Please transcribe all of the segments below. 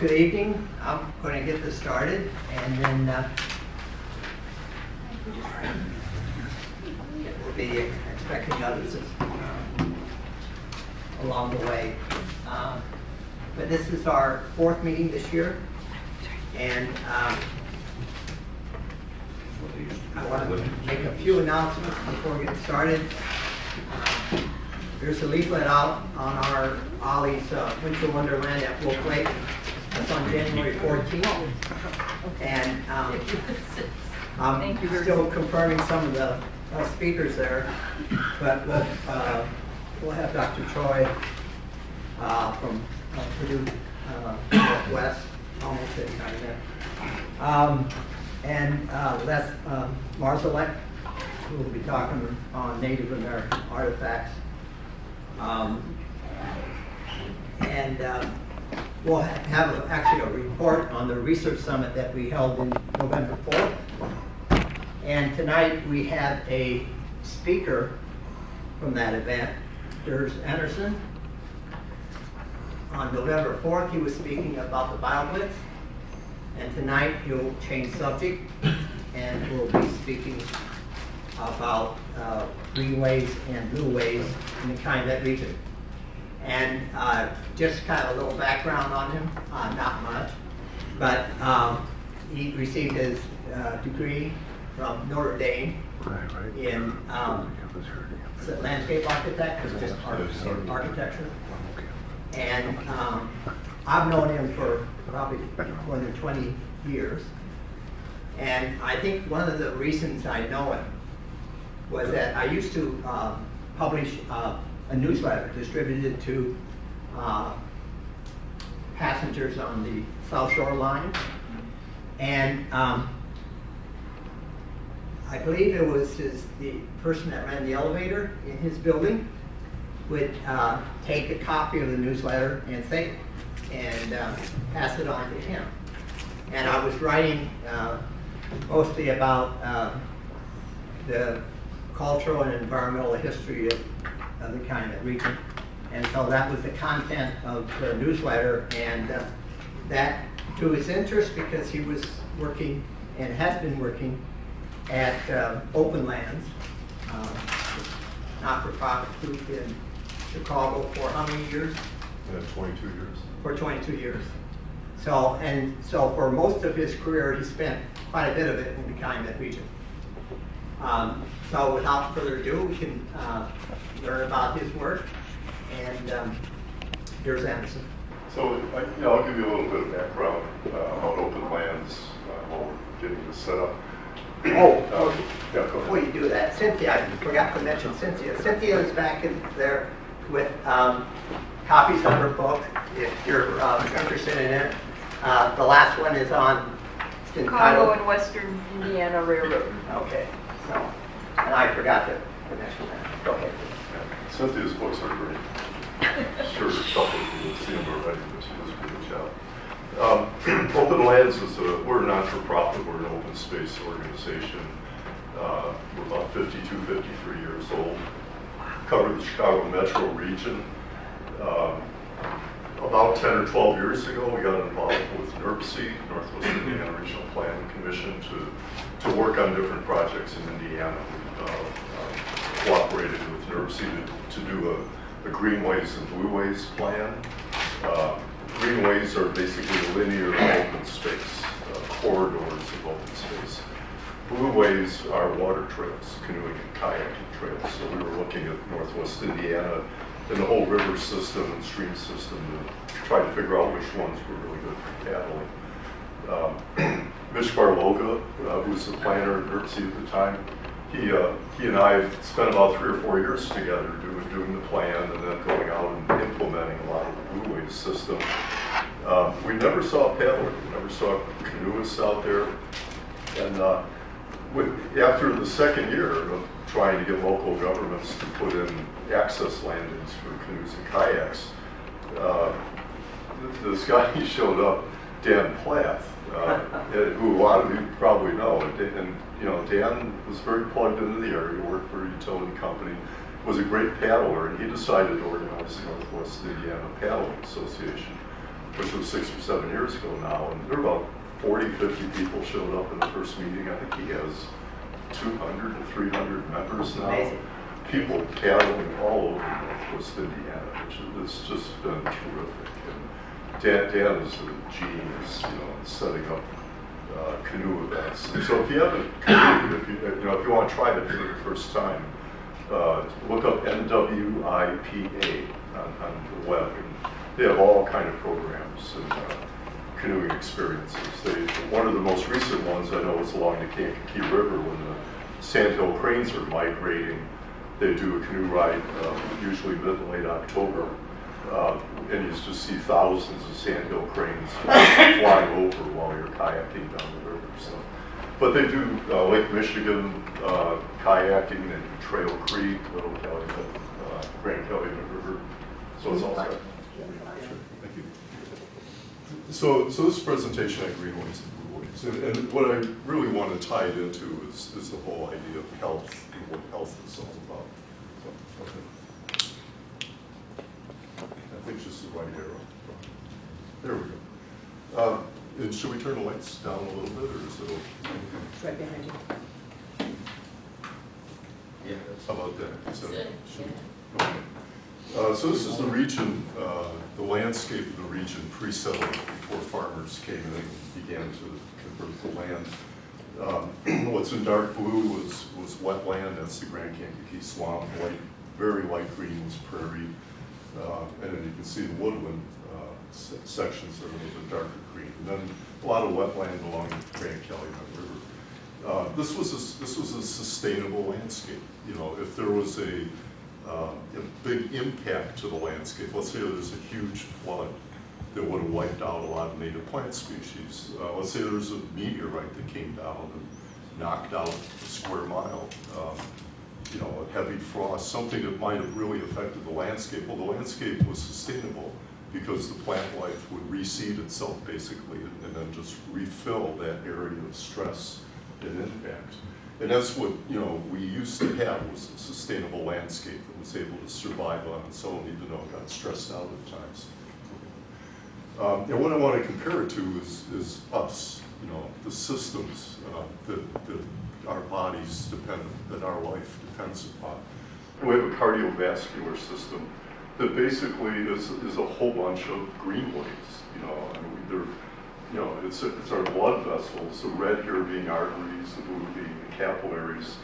Good evening. I'm going to get this started and then uh, we'll be expecting others um, along the way. Um, But this is our fourth meeting this year and um, I want to make a few announcements before we get started. Uh, There's a leaflet out on our Ollie's uh, Winter Wonderland at Wolf Lake. That's on January 14th. And um, I'm Thank you very still confirming some of the uh, speakers there, but we'll, uh, we'll have Dr. Troy uh, from uh, Purdue uh, Northwest, almost at kind of Um And uh, Les um, Marzalek, who will be talking on Native American artifacts. Um, And uh, we'll have a- actually a report on the research summit that we held in November 4th. And tonight, we have a speaker from that event, Ders Anderson. On November 4th, he was speaking about the BioBlitz. And tonight, he'll change subject and we will be speaking about uh, and blueways in the Calumet region. And uh, just kind of a little background on him, uh, not much, but um, he received his uh, degree from Notre Dame Right, right. in um, I was hurting. is it landscape architect or just ar- Yeah. architecture. And um, I've known him for probably more than 20 years. And I think one of the reasons I know him was that I used to um, publish uh, a newsletter distributed to uh, passengers on the South Shore Line. And um, I believe it was his, the person that ran the elevator in his building would uh, take a copy of the newsletter and say, and uh, pass it on to him. And I was writing uh, mostly about uh, the cultural and environmental history of, of the Calumet region. And so that was the content of the newsletter, and uh, that drew his interest because he was working and has been working at uh, Openlands, uh, not-for-profit group in Chicago for how many years? Yeah, 22 years. For 22 years. So, and so for most of his career, he spent quite a bit of it in the Calumet region. Um, So without further ado, we can uh, learn about his work. And um, here's Anderson. So, I- yeah, I'll give you a little bit of background uh, about Openlands uh, while we're getting this set up. Oh, Uh, Yeah, go Before you do that, Cynthia, I forgot to mention Cynthia. Cynthia is back in there with um, copies of her book, if you're uh, interested in it. Uh, The last one is on, it's Chicago and Western Indiana Railroad. Okay, and I forgot to mention that. Go ahead. Cynthia's books are great. Sure, a couple of you have seen them already, but she does a good job. Um, Openlands is a, we're a not-for-profit, we're an open space organization. Uh, We're about 52, 53 years old. Cover the Chicago metro region. Um, About 10 or 12 years ago, we got involved with NIRPC, Northwest Indiana Regional Planning Commission, to, to work on different projects in Indiana. We, uh, uh, Cooperated with NIRPC to, to do a, a greenways and blueways plan. Uh, Greenways are basically linear open space, uh, corridors of open space. Blueways are water trails, canoeing and kayaking trails. So we were looking at northwest Indiana and the whole river system and stream system to try to figure out which ones were really good for paddling. Um, Barloga, uh, who was the planner at NIRPC at the time, he, uh, he and I spent about three or four years together doing, doing the plan and then going out and implementing a lot of the Blueway system. Um, we never saw paddlers, we never saw canoeists out there. And uh, with, after the second year of trying to get local governments to put in access landings for canoes and kayaks, uh, this guy showed up, Dan Plath, uh, who a lot of you probably know. And, and, you know, Dan was very plugged into the area, worked for a utility company, was a great paddler, and he decided to organize the Northwest Indiana Paddling Association. which was six or seven years ago now, and there were about 40, 50 people showed up in the first meeting. I think he has 200 to 300 members now. Amazing. People paddling all over Northwest Indiana, which has just been terrific. And Dan, Dan is a genius, you know, in setting up uh, canoe events. And so if you haven't canoed, if you, you know, if you want to try it for the first time, uh, look up NWIPA on, on the web. And they have all kind of programs and uh, canoeing experiences. They, one of the most recent ones I know is along the Kankakee River when the sandhill cranes are migrating. They do a canoe ride, uh, usually mid and late October. Uh, and you just see thousands of sandhill cranes flying over while you're kayaking down the river. So, but they do uh, Lake Michigan uh, kayaking and Trail Creek, Little Calumet, uh, Grand Calumet River. So it's all set. Thank you. So, so this presentation at Greenways and Blue Ways, and, and what I really want to tie it into is, is the whole idea of health and what health is all about. So, okay. I think just the right arrow. There we go. Um, and should we turn the lights down a little bit, or is it okay? It's right behind you. Yeah. How about that? Is that- Uh, So this is the region, uh, the landscape of the region pre-settled before farmers came in and began to convert the land. Um, What's in dark blue was, was wetland, that's the Grand Kankakee Swamp, light, very light green was prairie. Uh, And then you can see the woodland uh, sections are a little bit darker green. And then a lot of wetland along the Grand Calumet River. Uh, This was, a- this was a sustainable landscape, you know, if there was a, uh, a big impact to the landscape, let's say there's a huge flood that would have wiped out a lot of native plant species. Uh, Let's say there's a meteorite that came down and knocked out a square mile, um, you know, a heavy frost, something that might have really affected the landscape. Well, the landscape was sustainable because the plant life would reseed itself basically and then just refill that area of stress and impact. And that's what, you know, we used to have was a sustainable landscape that was able to survive on its own even though it got stressed out at times. Um, and what I want to compare it to is, is us, you know, the systems uh, that, that our bodies depend, that our life depends upon. We have a cardiovascular system that basically is, is a whole bunch of greenways, you know, and we, they're, you know, it's, it's our blood vessels, the red here being arteries, the blue being capillaries,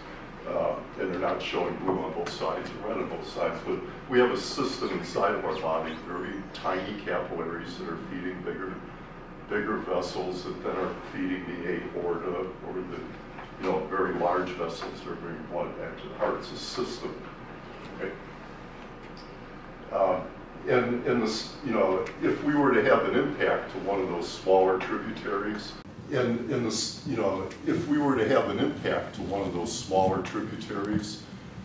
uh, and they're not showing blue on both sides and red on both sides, but we have a system inside of our body, very tiny capillaries that are feeding bigger, bigger vessels that then are feeding the aorta or the, you know, very large vessels that are bringing blood back to the heart. It's a system. Okay. Um, and, and this, you know, if we were to have an impact to one of those smaller tributaries, and, and this, you know, if we were to have an impact to one of those smaller tributaries,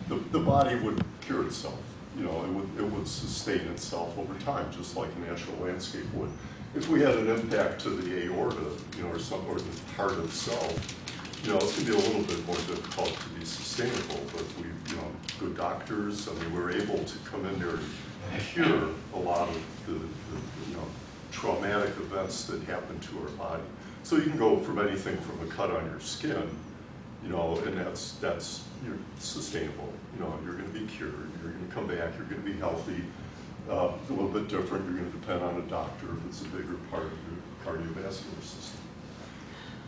the, the body would cure itself. You know, it would, it would sustain itself over time, just like a natural landscape would. If we had an impact to the aorta, you know, or some, or the heart itself, you know, it's gonna be a little bit more difficult to be sustainable, but we, you know, good doctors, I mean, we're able to come in there and cure a lot of the, the, you know, traumatic events that happen to our body. So you can go from anything from a cut on your skin, you know, and that's, that's, you're sustainable, you know, you're gonna be cured, you're gonna come back, you're gonna be healthy. Uh, a little bit different, you're gonna depend on a doctor if it's a bigger part of your cardiovascular system.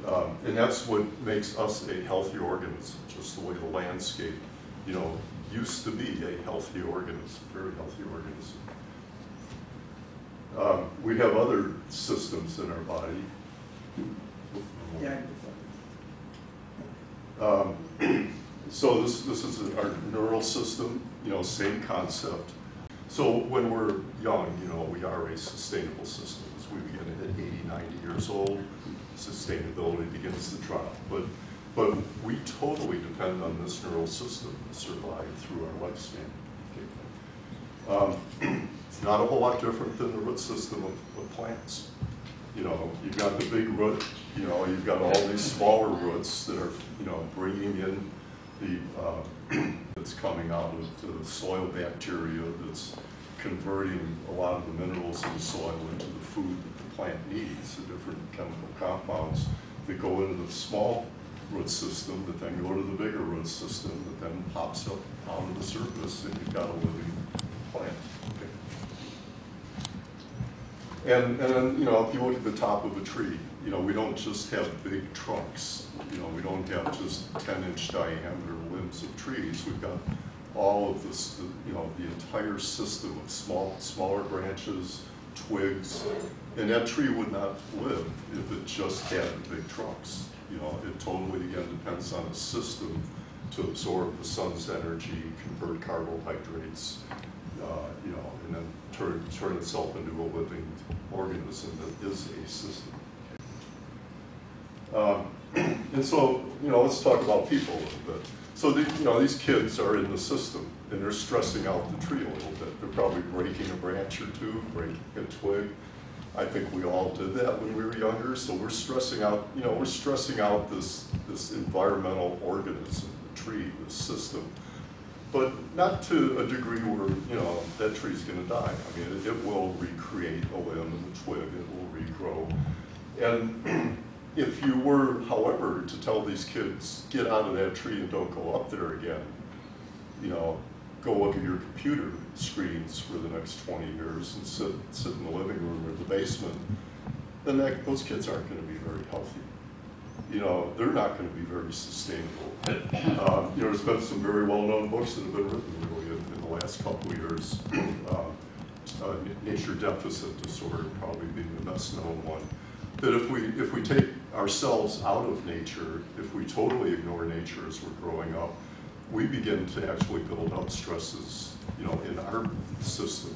Um, and that's what makes us a healthy organism, just the way the landscape, you know, used to be a healthy organism, very healthy organism. Um, we have other systems in our body. Um, So this, this is our neural system, you know, same concept. So when we're young, you know, we are a sustainable system. As we begin to hit 80, 90 years old, sustainability begins to drop. But, but we totally depend on this neural system to survive through our lifespan. Um, It's not a whole lot different than the root system of, of plants. You know, you've got the big root, you know, you've got all these smaller roots that are, you know, bringing in the, uh, that's coming out of the soil bacteria that's converting a lot of the minerals in the soil into the food that the plant needs, the different chemical compounds that go into the small root system that then go to the bigger root system that then pops up onto the surface and you've got a living plant. And, and you know, if you look at the top of a tree, you know, we don't just have big trunks. You know, we don't have just ten inch diameter limbs of trees. We've got all of this, the- you know, the entire system of small, smaller branches, twigs. And that tree would not live if it just had big trunks. You know, it totally, again, depends on a system to absorb the sun's energy, convert carbohydrates, uh, you know, and then turn, turn itself into a living organism that is a system. Um, And so, you know, let's talk about people a little bit. So, the, you know, these kids are in the system and they're stressing out the tree a little bit. They're probably breaking a branch or two, breaking a twig. I think we all did that when we were younger, so we're stressing out, you know, we're stressing out this, this environmental organism, the tree, the system. But not to a degree where, you know, that tree's gonna die. I mean, it, it will recreate a limb and a twig, it will regrow. And if you were, however, to tell these kids, get out of that tree and don't go up there again, you know, go look at your computer screens for the next twenty years and sit, sit in the living room or the basement, then that, those kids aren't gonna be very healthy. You know, they're not gonna be very sustainable. Um, you know, there's been some very well-known books that have been written really in, in the last couple of years. Um, uh, Nature Deficit Disorder probably being the best known one. That if we, if we take ourselves out of nature, if we totally ignore nature as we're growing up, we begin to actually build up stresses, you know, in our system.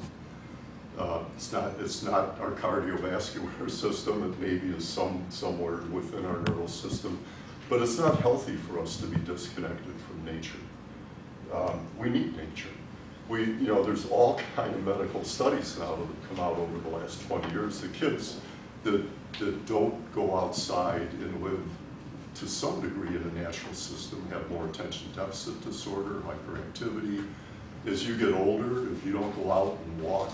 Uh, It's not, it's not our cardiovascular system, it maybe is some, somewhere within our neural system, but it's not healthy for us to be disconnected from nature. Um, We need nature. We, you know, there's all kind of medical studies now that have come out over the last twenty years, the kids that, that don't go outside and live to some degree in a natural system have more attention deficit disorder, hyperactivity. As you get older, if you don't go out and walk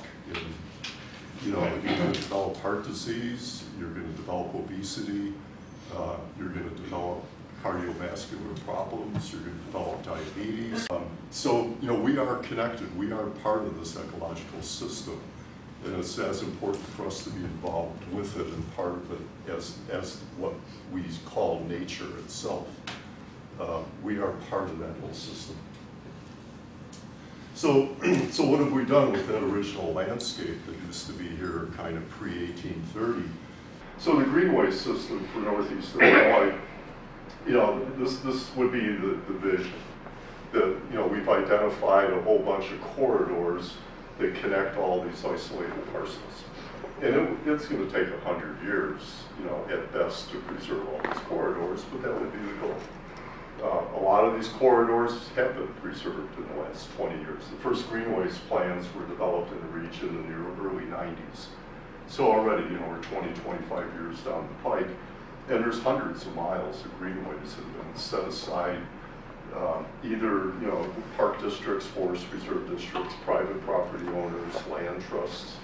you know, you're gonna develop heart disease, you're gonna develop obesity, uh, you're gonna develop cardiovascular problems, you're gonna develop diabetes. Um, So, you know, we are connected, we are part of this ecological system. And it's as important for us to be involved with it and part of it as, as what we call nature itself. Uh, We are part of that whole system. So, so what have we done with that original landscape that used to be here kind of pre-1830? So the greenway system for northeast Illinois, you know, this, this would be the, the vision. That, you know, we've identified a whole bunch of corridors that connect all these isolated parcels. And it, it's gonna take a hundred years, you know, at best to preserve all these corridors, but that would be the goal. Uh, a lot of these corridors have been preserved in the last 20 years. The first greenways plans were developed in the region in the early 90s. So already, you know, we're 20, 25 years down the pike, and there's hundreds of miles of greenways that have been set aside, um, either, you know, park districts, forest reserve districts, private property owners, land trusts.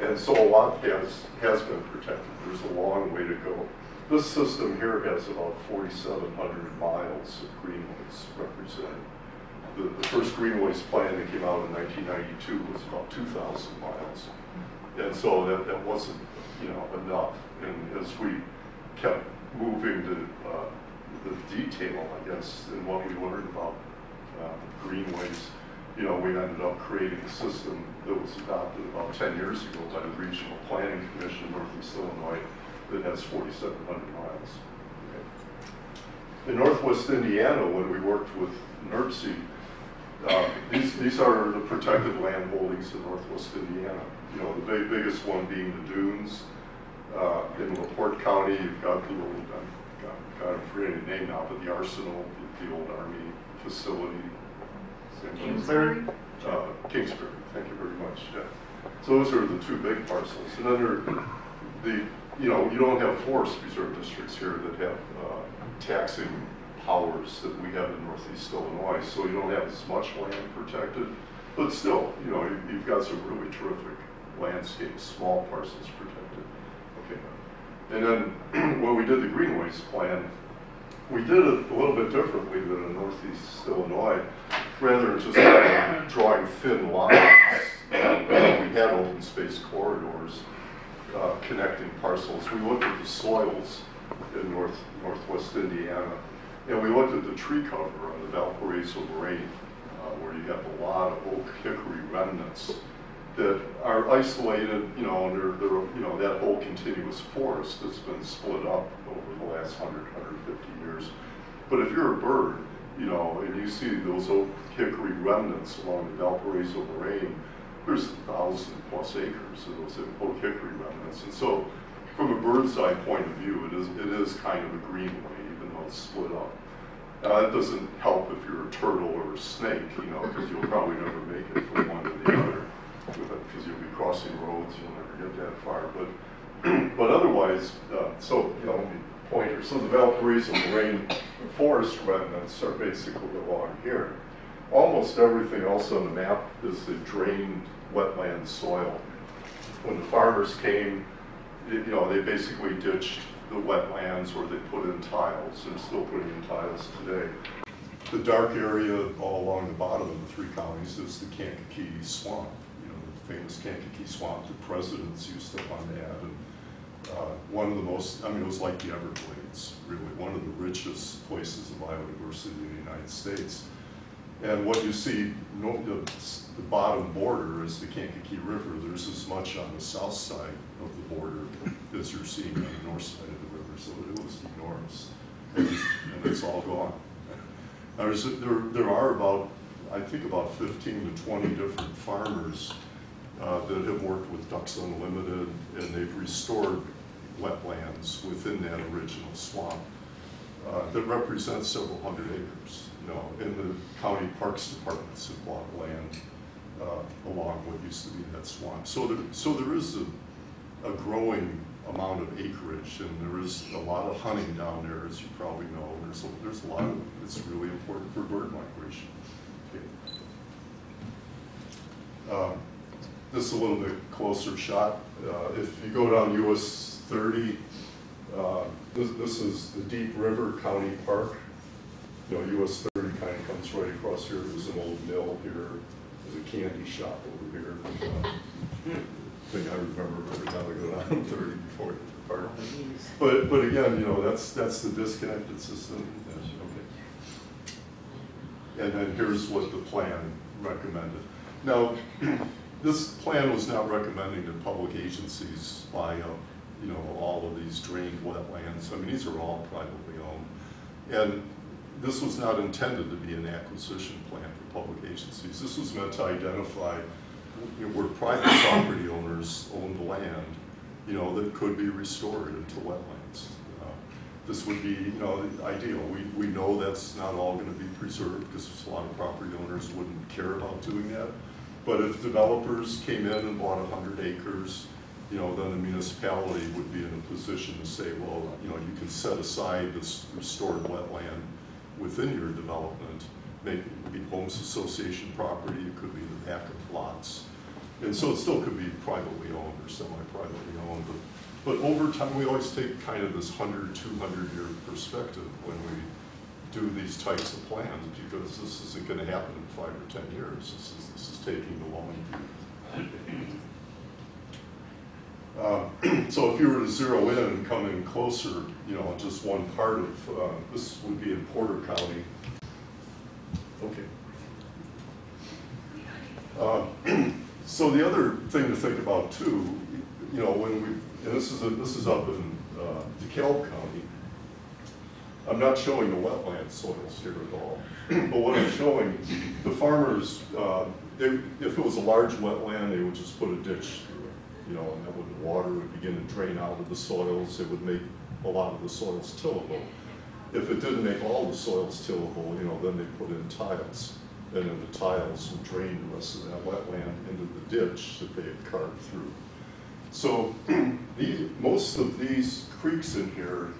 And so a lot has, has been protected. There's a long way to go. This system here has about 4,700 miles of greenways represented. The, the first greenways plan that came out in 1992 was about 2,000 miles. And so that, that wasn't, you know, enough. And as we kept moving to uh, the detail, I guess, in what we learned about uh, greenways, you know, we ended up creating a system that was adopted about 10 years ago by the Regional Planning Commission of Northeast Illinois that has 4,700 miles. Okay. In Northwest Indiana, when we worked with NIRPC, uh, these, these are the protected land holdings in Northwest Indiana. You know, the big, biggest one being the dunes. Uh, in LaPorte County, you've got the old, I'm God, I'm forgetting the name now, but the arsenal, the, the old army facility. Kingsbury? Uh, Kingsbury, thank you very much, yeah. So those are the two big parcels. And then there, the, you know, you don't have forest reserve districts here that have uh, taxing powers that we have in northeast Illinois, so you don't have as much land protected. But still, you know, you- you've got some really terrific landscapes, small parcels protected. Okay. And then when we did the greenways plan, we did it a little bit differently than in northeast Illinois. Rather than just drawing thin lines, we had open space corridors uh, connecting parcels. We looked at the soils in north, northwest Indiana, and we looked at the tree cover on the Valparaiso Moraine, uh, where you have a lot of oak hickory remnants that are isolated, you know, they're, they're, you know, that whole continuous forest that's been split up over the last 100, 150 years. But if you're a bird, you know, and you see those oak hickory remnants along the Valparaiso Moraine, there's a thousand plus acres of those oak hickory remnants. And so, from a bird's eye point of view, it is, it is kind of a greenway, even though it's split up. Now, that doesn't help if you're a turtle or a snake, you know, because you'll probably never make it from one to the other, because you'll be crossing roads, you'll never get that far. But, but otherwise, uh, so, you know, pointer, so the Valparaiso Moraine forest remnants are basically along here. Almost everything else on the map is the drained wetland soil. When the farmers came, you know, they basically ditched the wetlands or they put in tiles and still putting in tiles today. The dark area all along the bottom of the three counties is the Kankakee Swamp, you know, the famous Kankakee Swamp. The presidents used to hunt at and uh, one of the most, I mean, it was like the Everglades, really, one of the richest places of biodiversity in the United States. And what you see, no, the, the bottom border is the Kankakee River. There's as much on the south side of the border as you're seeing on the north side of the river. So it was enormous, and, and it's all gone. There's, there, there are about, I think about 15 to 20 different farmers uh, that have worked with Ducks Unlimited, and they've restored wetlands within that original swamp uh, that represents several hundred acres. You know, the county parks departments have bought land uh, along what used to be that swamp. So there, so there is a, a growing amount of acreage, and there is a lot of hunting down there, as you probably know. There's a, there's a lot of, it's really important for bird migration. Okay. Um, this is a little bit closer shot. Uh, if you go down US 30, uh, this, this is the Deep River County Park. You know, US 30 kind of comes right across here. There's an old mill here. There's a candy shop over here. Uh, thing I remember every time I go down 30 before the park. But, but again, you know, that's, that's the disconnected system. Okay. And then here's what the plan recommended. Now, this plan was not recommending that public agencies buy up, you know, all of these drained wetlands. I mean, these are all privately owned. And this was not intended to be an acquisition plan for public agencies. This was meant to identify you know, where private property owners owned the land, you know, that could be restored into wetlands. Uh, This would be, you know, ideal. We, we know that's not all gonna be preserved because a lot of property owners wouldn't care about doing that. But if developers came in and bought a hundred acres, you know, then the municipality would be in a position to say, well, you know, you can set aside this restored wetland within your development. Maybe it could be homes association property, it could be the back of lots. And so it still could be privately owned or semi-privately owned, but, but over time, we always take kind of this 100, 200 year perspective when we do these types of plans, because this isn't gonna happen in five or 10 years. This is, this is taking the long view. Um, So if you were to zero in and come in closer, you know, just one part of, uh, this would be in Porter County. Okay. Um, So the other thing to think about too, you know, when we, and this is, a- this is up in uh, DeKalb County. I'm not showing the wetland soils here at all, but what I'm showing, the farmers, uh, they- if it was a large wetland, they would just put a ditch you know, and that would, water would begin to drain out of the soils, it would make a lot of the soils tillable. If it didn't make all the soils tillable, you know, then they put in tiles. And then the tiles would drain the rest of that wetland into the ditch that they had carved through. So these, most of these creeks in here,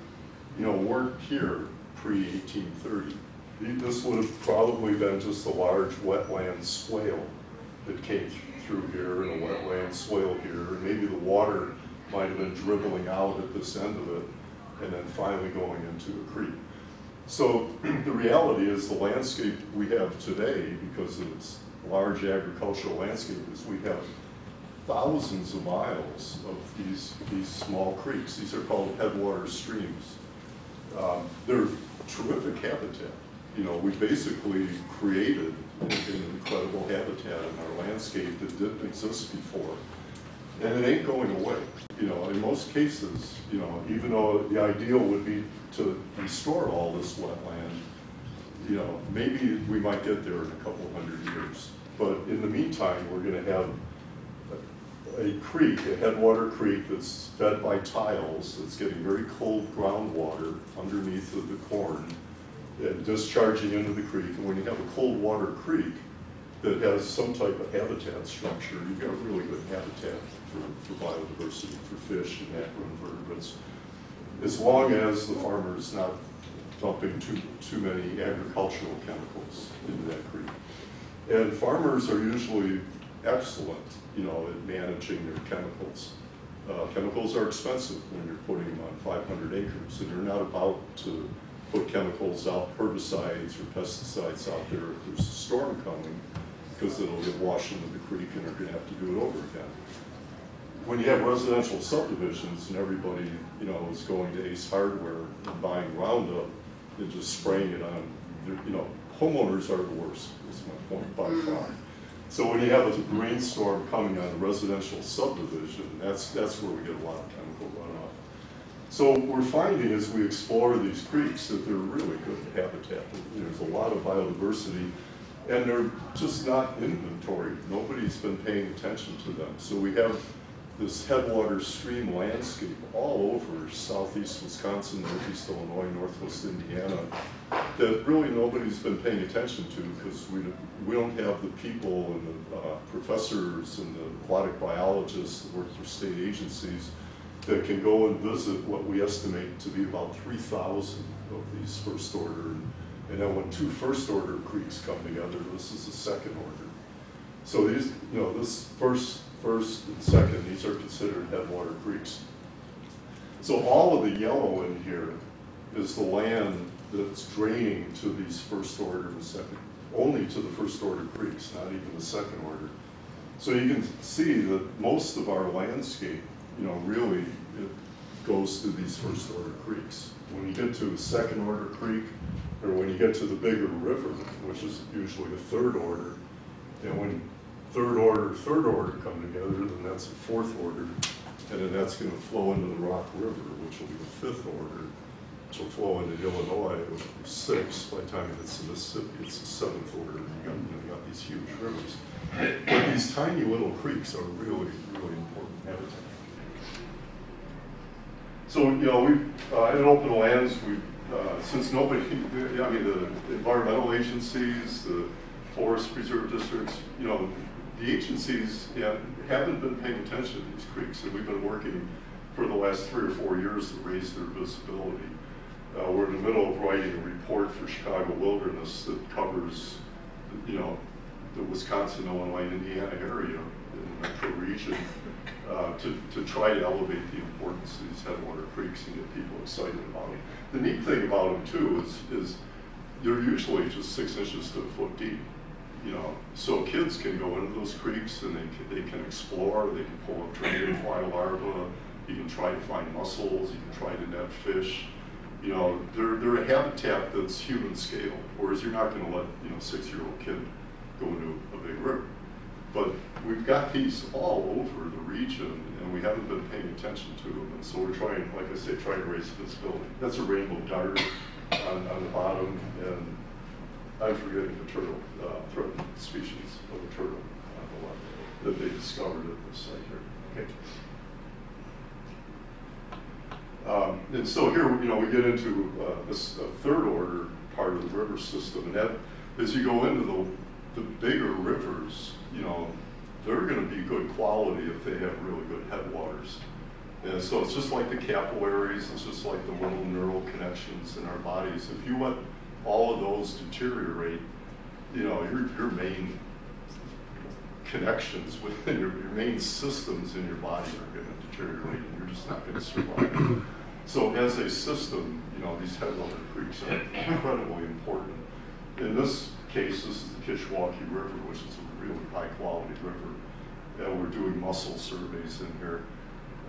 you know, weren't here pre-1830. This would have probably been just a large wetland swale that came through here and a wetland swale here, and maybe the water might have been dribbling out at this end of it, and then finally going into a creek. So the reality is the landscape we have today, because of its large agricultural landscape, is we have thousands of miles of these, these small creeks. These are called headwater streams. Um, They're terrific habitat. You know, we basically created an an incredible habitat in our landscape that didn't exist before. And it ain't going away. You know, in most cases, you know, even though the ideal would be to restore all this wetland, you know, maybe we might get there in a couple hundred years. But in the meantime, we're gonna have a- a creek, a headwater creek that's fed by tiles, that's getting very cold groundwater underneath of the corn and discharging into the creek. And when you have a cold water creek that has some type of habitat structure, you've got really good habitat for, for biodiversity, for fish and macroinvertebrates. As long as the farmer's not dumping too, too many agricultural chemicals into that creek. And farmers are usually excellent, you know, at managing their chemicals. Uh, chemicals are expensive when you're putting them on five hundred acres, and you're not about to put chemicals out, herbicides or pesticides out there if there's a storm coming, because it'll get washed into the creek and they're gonna have to do it over again. When you have residential subdivisions and everybody, you know, is going to Ace Hardware and buying Roundup and just spraying it on, you know, homeowners are the worst, is my point by mm-hmm. far. So when you have a rainstorm coming on a residential subdivision, that's, that's where we get a lot of chemical runoff. So we're finding as we explore these creeks that they're really good habitat. There's a lot of biodiversity and they're just not inventoried. Nobody's been paying attention to them. So we have this headwater stream landscape all over southeast Wisconsin, northeast Illinois, northwest Indiana, that really nobody's been paying attention to because we, we don't have the people and the uh, professors and the aquatic biologists that work for state agencies that can go and visit what we estimate to be about three thousand of these first order. And then when two first order creeks come together, this is the second order. So these, you know, this first, first and second, these are considered headwater creeks. So all of the yellow in here is the land that's draining to these first order and second, only to the first order creeks, not even the second order. So you can see that most of our landscape, you know, really it goes through these first order creeks. When you get to a second order creek, or when you get to the bigger river, which is usually a third order, and when third order, third order come together, then that's a fourth order, and then that's gonna flow into the Rock River, which will be the fifth order, which will flow into Illinois, which will be six, by the time it gets to Mississippi, it's the seventh order, you got, you know, you got these huge rivers. But these tiny little creeks are really, really important habitat. So, you know, we, uh, in Openlands, we, uh, since nobody, I mean, the environmental agencies, the forest preserve districts, you know, the agencies yeah, haven't been paying attention to these creeks, and we've been working for the last three or four years to raise their visibility. Uh, we're in the middle of writing a report for Chicago Wilderness that covers, you know, the Wisconsin, Illinois, Indiana area, in the metro region, uh, to, to try to elevate the importance of these headwater creeks and get people excited about them. The neat thing about them too is, is they're usually just six inches to a foot deep. You know, so kids can go into those creeks and they can, they can explore, they can pull up dragonfly larvae, you can try to find mussels, you can try to net fish. You know, they're, they're a habitat that's human scale, whereas you're not gonna let, you know, six-year-old kid go into a big river. But we've got these all over the region and we haven't been paying attention to them. And so we're trying, like I say, trying to raise visibility. That's a rainbow dart on, on the bottom and I'm forgetting the turtle, uh, threatened species of the turtle on the left that they discovered at this site here. Okay. Um, and so here, you know, we get into uh, this uh, third order part of the river system, and that as you go into the, the bigger rivers, you know, they're going to be good quality if they have really good headwaters. And so it's just like the capillaries, it's just like the little neural connections in our bodies. If you let all of those deteriorate, you know, your, your main connections within your, your main systems in your body are going to deteriorate, and you're just not going to survive. So as a system, you know, these headwater creeks are incredibly important. In this case, this is the Kishwaukee River, which is a really high-quality river. And we're doing mussel surveys in here.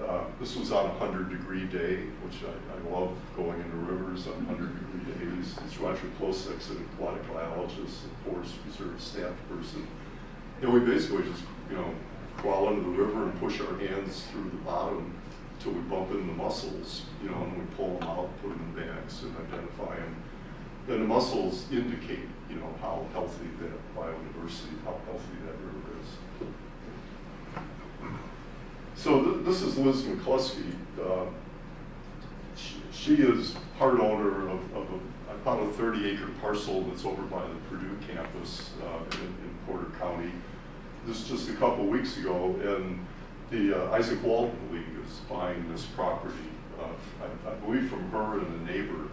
Uh, This was on a 100-degree day, which I, I love going into rivers on 100-degree days. It's Roger Plosek, an aquatic biologist, and Forest Reserve staff person. And we basically just, you know, crawl into the river and push our hands through the bottom until we bump into the mussels, you know, and we pull them out, put them in bags and identify them. Then the mussels indicate, you know, how healthy that biodiversity, how healthy that river is. So th- this is Liz McCluskey. Uh, she, she is part owner of, of a, about a 30 acre parcel that's over by the Purdue campus uh, in, in Porter County. This is just a couple weeks ago, and the uh, Izaak Walton League is buying this property, uh, I, I believe from her and a neighbor.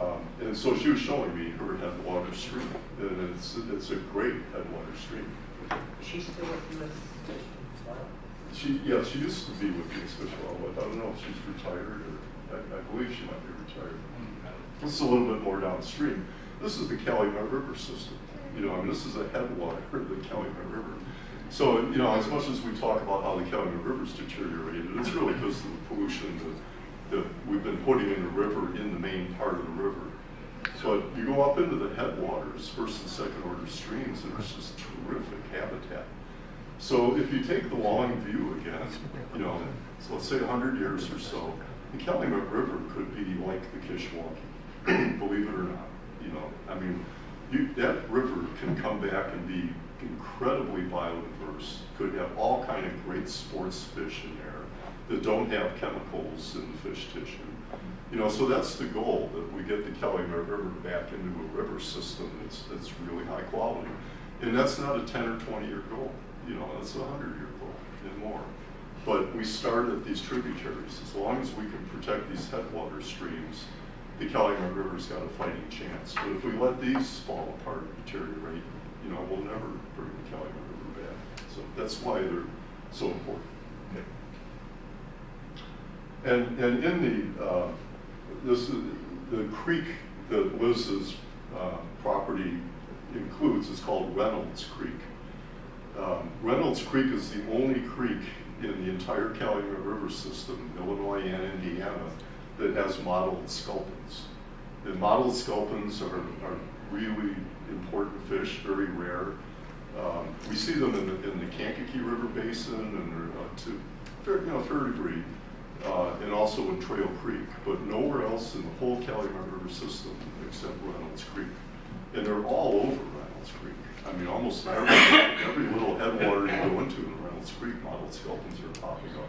Um, and so she was showing me her headwater stream, and it's, it's a great headwater stream. She's still with us. She, yeah, she used to be with King's Fish Wildlife. I don't know if she's retired or, I, I believe she might be retired. This is a little bit more downstream. This is the Calumet River system. You know, I mean, this is a headwater of the Calumet River. So, you know, as much as we talk about how the Calumet River's deteriorated, it's really because of the pollution that, that we've been putting in the river in the main part of the river. So you go up into the headwaters, first and second order streams, and it's just terrific habitat. So if you take the long view again, you know, so let's say 100 years or so, the Calumet River could be like the Kishwaukee, believe it or not. You know, I mean, you, that river can come back and be incredibly biodiverse, could have all kind of great sports fish in there that don't have chemicals in the fish tissue. You know, so that's the goal, that we get the Calumet River back into a river system that's, that's really high quality. And that's not a 10 or 20 year goal, you know, that's a 100 year goal and more. But we start at these tributaries. As long as we can protect these headwater streams, the Calumet River's got a fighting chance. But if we let these fall apart, and deteriorate, you know, we'll never bring the Calumet River back. So that's why they're so important. And, and in the, uh, this, the creek that Liz's uh, property includes is called Reynolds Creek. Um, Reynolds Creek is the only creek in the entire Calumet River system, Illinois and Indiana, that has mottled sculpins. And mottled sculpins are, are really important fish, very rare. Um, we see them in the, in the Kankakee River Basin and they're, uh, to fair, you know, fair degree, uh, and also in Trail Creek, but nowhere else in the whole Calumet River system except Reynolds Creek. And they're all over Reynolds Creek. I mean, almost every, every little headwater you go into in Reynolds Creek, mottled sculpins are popping up.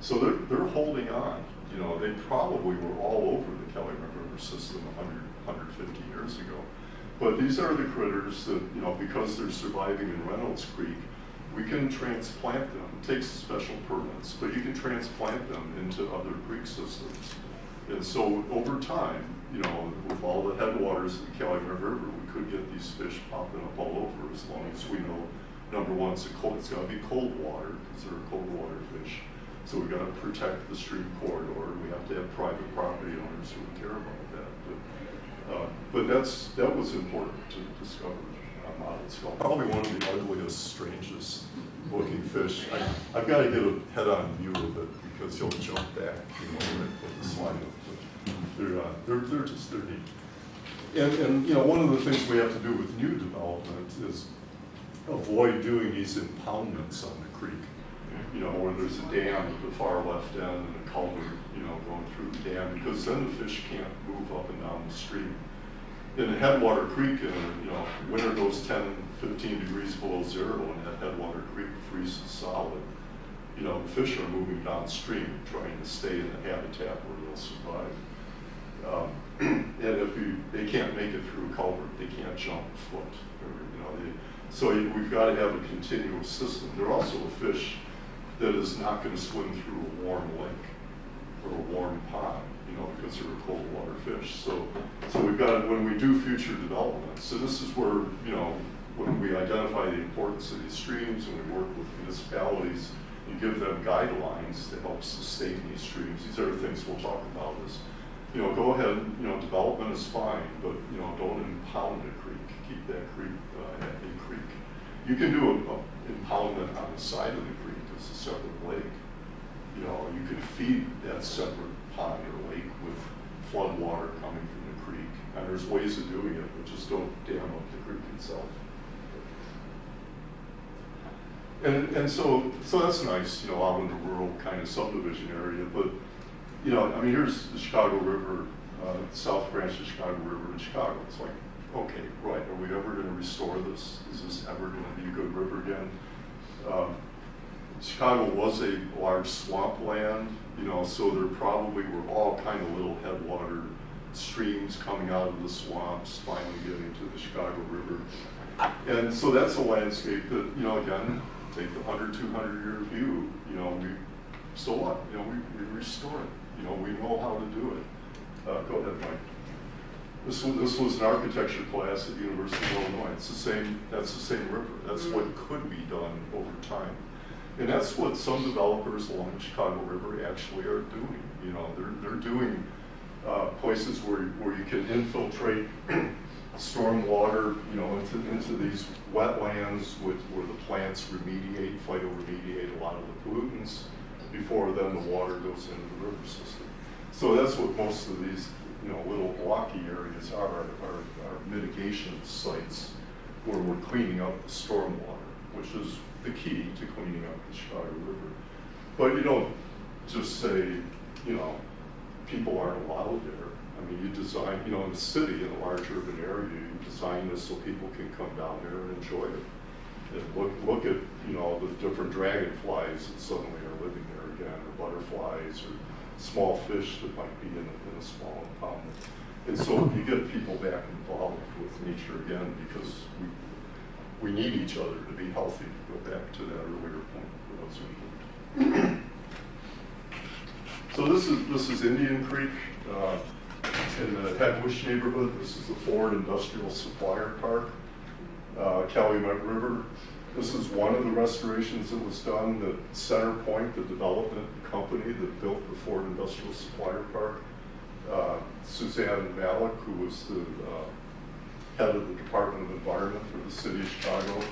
So they're, they're holding on. You know, they probably were all over the Calumet River system 100, 150 years ago. But these are the critters that, you know, because they're surviving in Reynolds Creek, we can transplant them. Takes special permits, but you can transplant them into other creek systems. And so over time, you know, with all the headwaters of the Calumet River, we could get these fish popping up all over as long as we know, number one, it's, cold, it's gotta be cold water, because they're a cold water fish. So we gotta protect the stream corridor, we have to have private property owners who care about that. But, uh, but that's, that was important to discover on mottled skull. Probably one of the ugliest, strangest looking fish. I, I've gotta get a head-on view of it, because he'll jump back, you know, with the slide. But They're, uh, they're, they're just, they're neat. And, and, you know, one of the things we have to do with new development is avoid doing these impoundments on the creek. You know, where there's a dam at the far left end and a culvert, you know, going through the dam, because then the fish can't move up and down the stream. In a headwater creek, and, you know, winter goes 10, 15 degrees below zero, and that headwater creek freezes solid. You know, fish are moving downstream, trying to stay in the habitat where they'll survive. Um, and if you, they can't make it through a culvert, they can't jump a foot, or, you know, they, so we've got to have a continuous system. They're also a fish that is not going to swim through a warm lake or a warm pond, you know, because they're a cold water fish. So, so we've got, when we do future development, so this is where, you know, when we identify the importance of these streams and we work with municipalities, and give them guidelines to help sustain these streams. These are things we'll talk about is, you know, go ahead, you know, development is fine, but, you know, don't impound a creek. Keep that creek uh, a creek. You can do a, a impoundment on the side of the creek as a separate lake. You know, you could feed that separate pond or lake with flood water coming from the creek. And there's ways of doing it, but just don't dam up the creek itself. And, and so, so that's nice, you know, out in the rural kind of subdivision area, but, you know, I mean, here's the Chicago River, uh, South Branch of the Chicago River in Chicago. It's like, okay, right, are we ever gonna restore this? Is this ever gonna be a good river again? Um, Chicago was a large swampland, you know, so there probably were all kind of little headwater streams coming out of the swamps, finally getting to the Chicago River. And so that's a landscape that, you know, again, take the 100, 200 year view, you know, we, so what? You know, we, we restore it. You know, we know how to do it. Uh, go ahead, Mike. This was, this was an architecture class at the University of Illinois. It's the same, that's the same river. That's what could be done over time. And that's what some developers along the Chicago River actually are doing. You know, they're, they're doing uh, places where, where you can infiltrate storm water, you know, into, into these wetlands where the plants remediate, phytoremediate a lot of the pollutants before then the water goes into the river system. So that's what most of these, you know, little blocky areas are, are, are mitigation sites where we're cleaning up the storm water, which is the key to cleaning up the Chicago River. But you don't just say, you know, people aren't allowed there. I mean, you design, you know, in the city, in a large urban area, you design this so people can come down there and enjoy it. And look, look at, you know, the different dragonflies that suddenly are living there again, or butterflies, or small fish that might be in a, in a small impoundment. And so you get people back involved with nature again because we, we need each other to be healthy, to go back to that earlier point. that was important. So this is, this is Indian Creek, uh, in the Hegewisch neighborhood. This is the Ford Industrial Supplier Park, uh, Calumet River. This is one of the restorations that was done. The Center Point, the development company that built the Ford Industrial Supplier Park, uh, Suzanne Malec, who was the uh, head of the Department of Environment for the city of Chicago,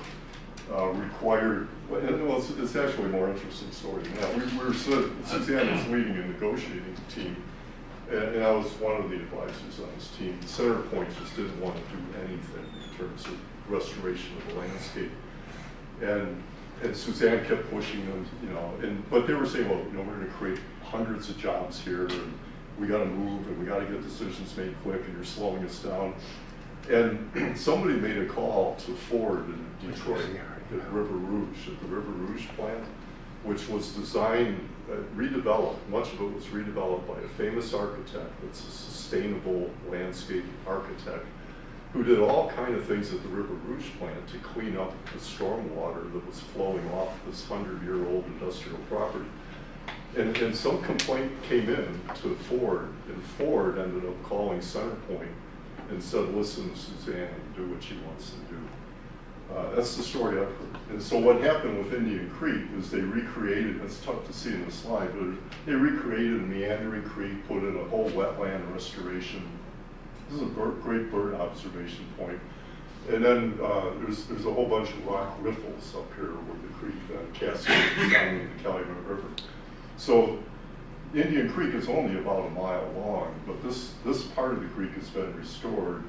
uh, required, well, it's, it's actually a more interesting story than that. We, we were, Suzanne was leading a negotiating team, and, and I was one of the advisors on this team. Center Point just didn't want to do anything in terms of restoration of the landscape. And, and Suzanne kept pushing them, you know, and, but they were saying, well, you know, we're gonna create hundreds of jobs here, and we gotta move, and we gotta get decisions made quick, and you're slowing us down. And somebody made a call to Ford in Detroit, at River Rouge, at the River Rouge plant, which was designed, uh, redeveloped, much of it was redeveloped by a famous architect that's a sustainable landscape architect who did all kind of things at the River Rouge plant to clean up the stormwater that was flowing off this hundred-year-old industrial property. And, and some complaint came in to Ford, and Ford ended up calling Centerpoint and said, listen, Suzanne, do what she wants to do. Uh, that's the story I've heard. And so what happened with Indian Creek is they recreated, it's tough to see in the slide, but they recreated meandering creek, put in a whole wetland restoration. This is a great bird observation point. And then uh, there's, there's a whole bunch of rock riffles up here where the creek then cascades down into the Calumet River. So Indian Creek is only about a mile long, but this, this part of the creek has been restored.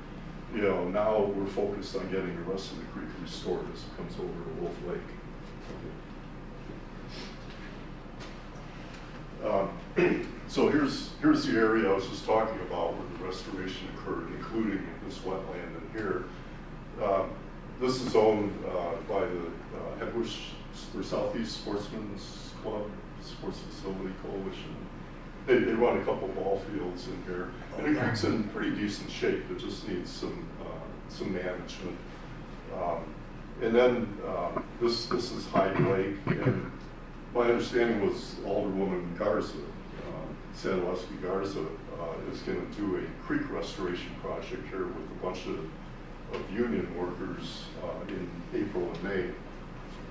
You know, now we're focused on getting the rest of the creek restored as it comes over to Wolf Lake. Um, So here's, here's the area I was just talking about where the restoration occurred, including this wetland in here. Um, This is owned uh, by the uh, Hegewisch, or Southeast Sportsman's Club, Sports Facility Coalition. They, they run a couple ball fields in here, and the creek's in pretty decent shape, it just needs some, uh, some management. Um, And then, uh, this, this is Hyde Lake, and my understanding was Alderwoman Garza, uh, Garza, uh, is gonna do a creek restoration project here with a bunch of of union workers uh, in April and May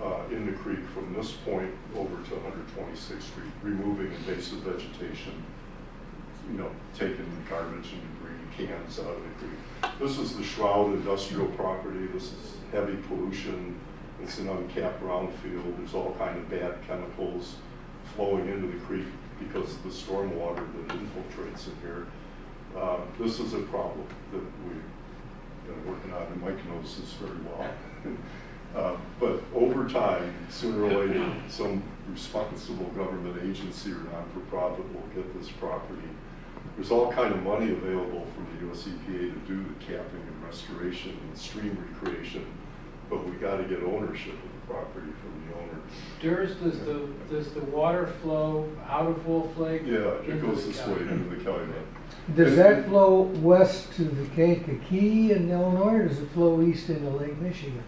uh, in the creek from this point over to 126th Street, removing invasive vegetation, you know, taking garbage and debris, cans out of the creek. This is the Shroud Industrial Property, this is heavy pollution, it's an uncapped brownfield, there's all kind of bad chemicals flowing into the creek because of the stormwater that infiltrates in here. Uh, This is a problem that we've been working on, and Mike knows this very well. Uh, But over time, sooner or later, some responsible government agency or non-for-profit will get this property. There's all kind of money available from the US EPA to do the capping and restoration and stream recreation, but we gotta get ownership of the property from the owner. Ders, does the, does the water flow out of Wolf Lake? Yeah, it goes the this way into the Calumet. Does that flow west to the Kankakee in Illinois, or does it flow east into Lake Michigan?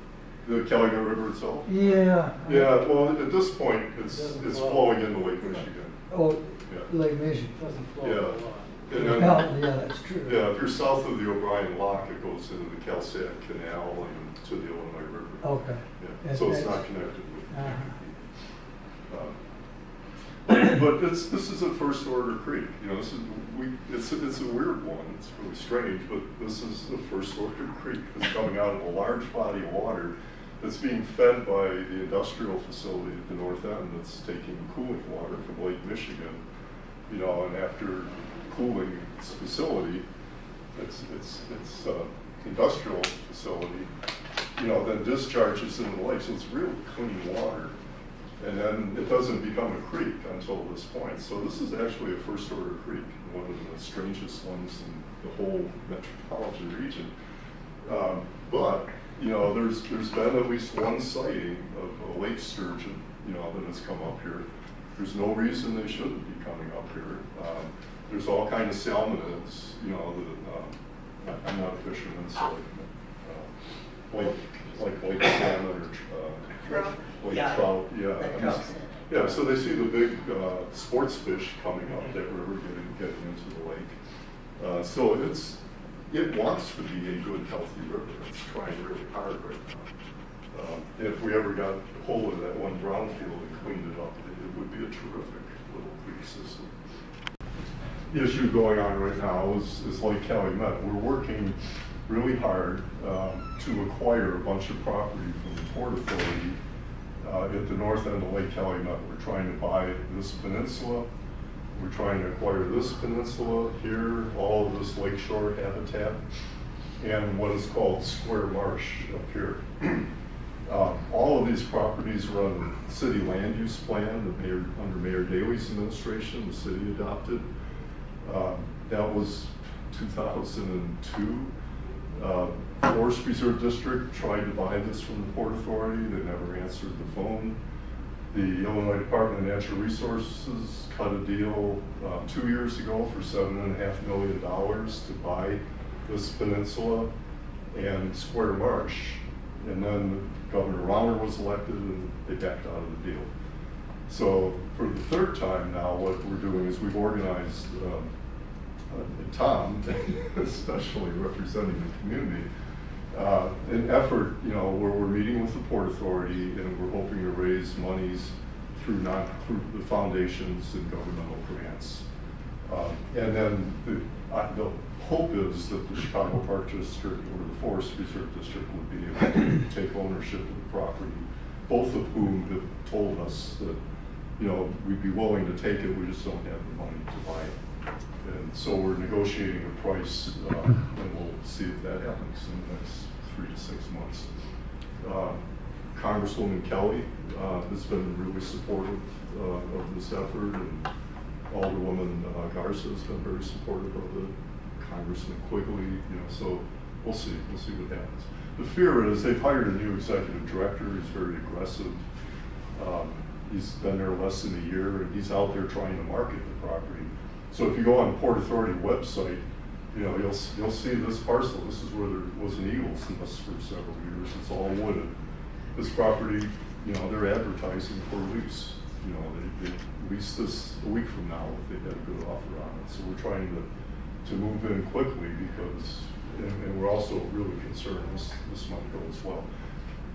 The Calumet River itself? Yeah. Yeah, well, at this point, it's, Doesn't it's flow. flowing into Lake Michigan. Oh, Yeah. Lake Michigan. Doesn't flow Yeah. a lot. And then- Well, yeah, that's true. Yeah, if you're south of the O'Brien Lock, it goes into the Cal-Sag Canal and to the Illinois River. Okay. Yeah, And so it's that's- not connected with. Uh-huh. Um, But but it's, this is a first order creek, you know, this is, we, it's, a- it's a weird one, it's really strange, but this is the first order creek that's coming out of a large body of water that's being fed by the industrial facility at the north end that's taking cooling water from Lake Michigan. You know, and after cooling its facility, it's, it's, it's, uh, industrial facility, you know, then discharges into the lake, so it's real clean water. And then it doesn't become a creek until this point. So this is actually a first order creek, one of the strangest ones in the whole metropolitan region. Um, But, you know, there's, there's been at least one sighting of a lake sturgeon, you know, that has come up here. There's no reason they shouldn't be coming up here. Um, There's all kind of salmonids, you know, that, um, I'm not a fisherman, so, uh, like, like lake salmon or, uh, Trout. like Yeah. trout, yeah. Like I'm trout. just- Yeah, so they see the big uh, sports fish coming up that river, getting, getting into the lake. Uh, So it's, it wants to be a good, healthy river. It's trying really hard right now. Um, If we ever got hold of that one brownfield and cleaned it up, it it would be a terrific little creek system. The issue going on right now is, is Lake Calumet. We're working really hard um, to acquire a bunch of property from the Port Authority uh, at the north end of Lake Calumet. We're trying to buy this peninsula. We're trying to acquire this peninsula here, all of this lakeshore habitat, and what is called Square Marsh up here. Um, All of these properties the city land use plan that Mayor, under Mayor Daley's administration, the city adopted. Um, That was 2002. Uh, Forest Reserve District tried to buy this from the Port Authority, they never answered the phone. The Illinois Department of Natural Resources cut a deal uh, two years ago for seven and a half million dollars to buy this peninsula and Square Marsh. And then Governor Rauner was elected and they backed out of the deal. So for the third time now, what we're doing is we've organized, um, uh, Tom especially representing the community, uh, an effort, you know, where we're meeting with the Port Authority and we're hoping to raise monies through non, through the foundations and governmental grants. Um, And then the, uh, the hope is that the Chicago Park District or the Forest Reserve District would be able to take ownership of the property, both of whom have told us that, you know, we'd be willing to take it, we just don't have the money to buy it. And so we're negotiating a price, uh, see if that happens in the next three to six months. Uh, Congresswoman Kelly uh, has been really supportive uh, of this effort, and Alderwoman uh, Garza has been very supportive of it. Congressman Quigley, you know, so we'll see, we'll see what happens. The fear is they've hired a new executive director, he's very aggressive. Um, He's been there less than a year, and he's out there trying to market the property. So if you go on Port Authority website, you know, you'll, you'll see this parcel, this is where there was an Eagles nest for several years, it's all wooded. This property, you know, they're advertising for lease, you know, they, they lease this a week from now if they get a good offer on it. So we're trying to, to move in quickly because and, and we're also really concerned this, this might go as well.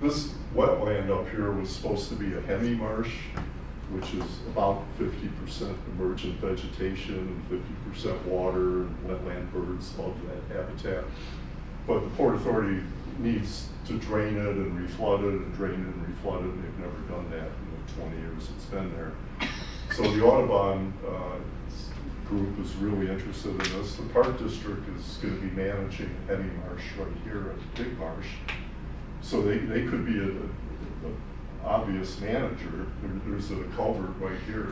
This wetland up here was supposed to be a hemi marsh, which is about fifty percent emergent vegetation and fifty percent water, and wetland birds love that habitat. But the Port Authority needs to drain it and reflood it and drain it and reflood it, they've never done that in the twenty years it's been there. So the Audubon, uh, group is really interested in this. The Park District is gonna be managing Hemi Marsh right here at Big Marsh. So they, they could be a, a, a obvious manager. There, there's a culvert right here,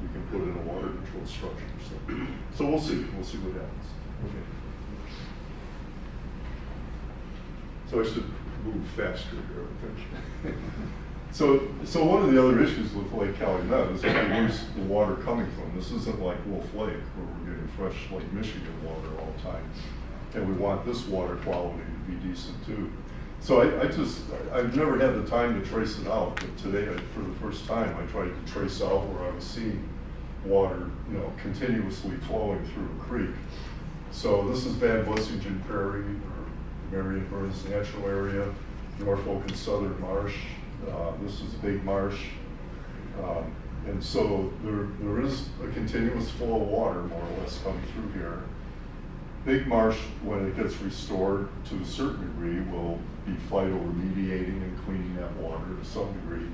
we can put in a water control structure, so. So we'll see, we'll see what happens. Okay. So I should move faster here, I think. So, so one of the other issues with Lake Calumet is where's the water coming from? This isn't like Wolf Lake, where we're getting fresh Lake Michigan water all the time. And we want this water quality to be decent too. So I, I just, I've never had the time to trace it out, but today, I- for the first time, I tried to trace out where I was seeing water, you know, continuously flowing through a creek. So this is Van Vlissingen Prairie, or Marian Byrnes Natural Area, Norfolk and Southern Marsh. Uh, This is Big Marsh. Um, And so there, there is a continuous flow of water more or less coming through here. Big Marsh, when it gets restored to a certain degree, will be phytoremediating and cleaning that water to some degree.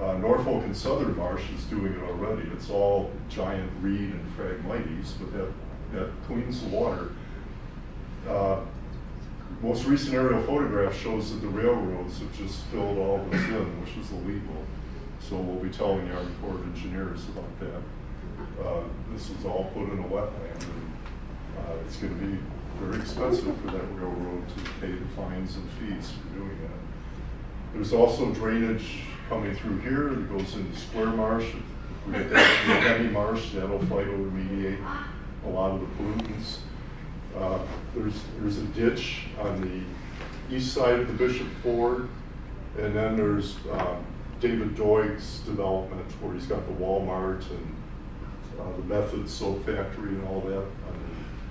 Uh, Norfolk and Southern Marsh is doing it already. It's all giant reed and phragmites, but that, that cleans the water. Uh, Most recent aerial photograph shows that the railroads have just filled all this in, which is illegal. So we'll be telling the Army Corps of Engineers about that. Uh, This is all put in a wetland, and uh, it's gonna be very expensive for that railroad to pay the fines and fees for doing that. There's also drainage coming through here that goes into Square Marsh. If we get that hemi marsh, that'll phytoremediate a lot of the pollutants. Uh, There's, there's a ditch on the east side of the Bishop Ford, and then there's um, David Doig's development where he's got the Walmart and uh, the Method Soap Factory and all that on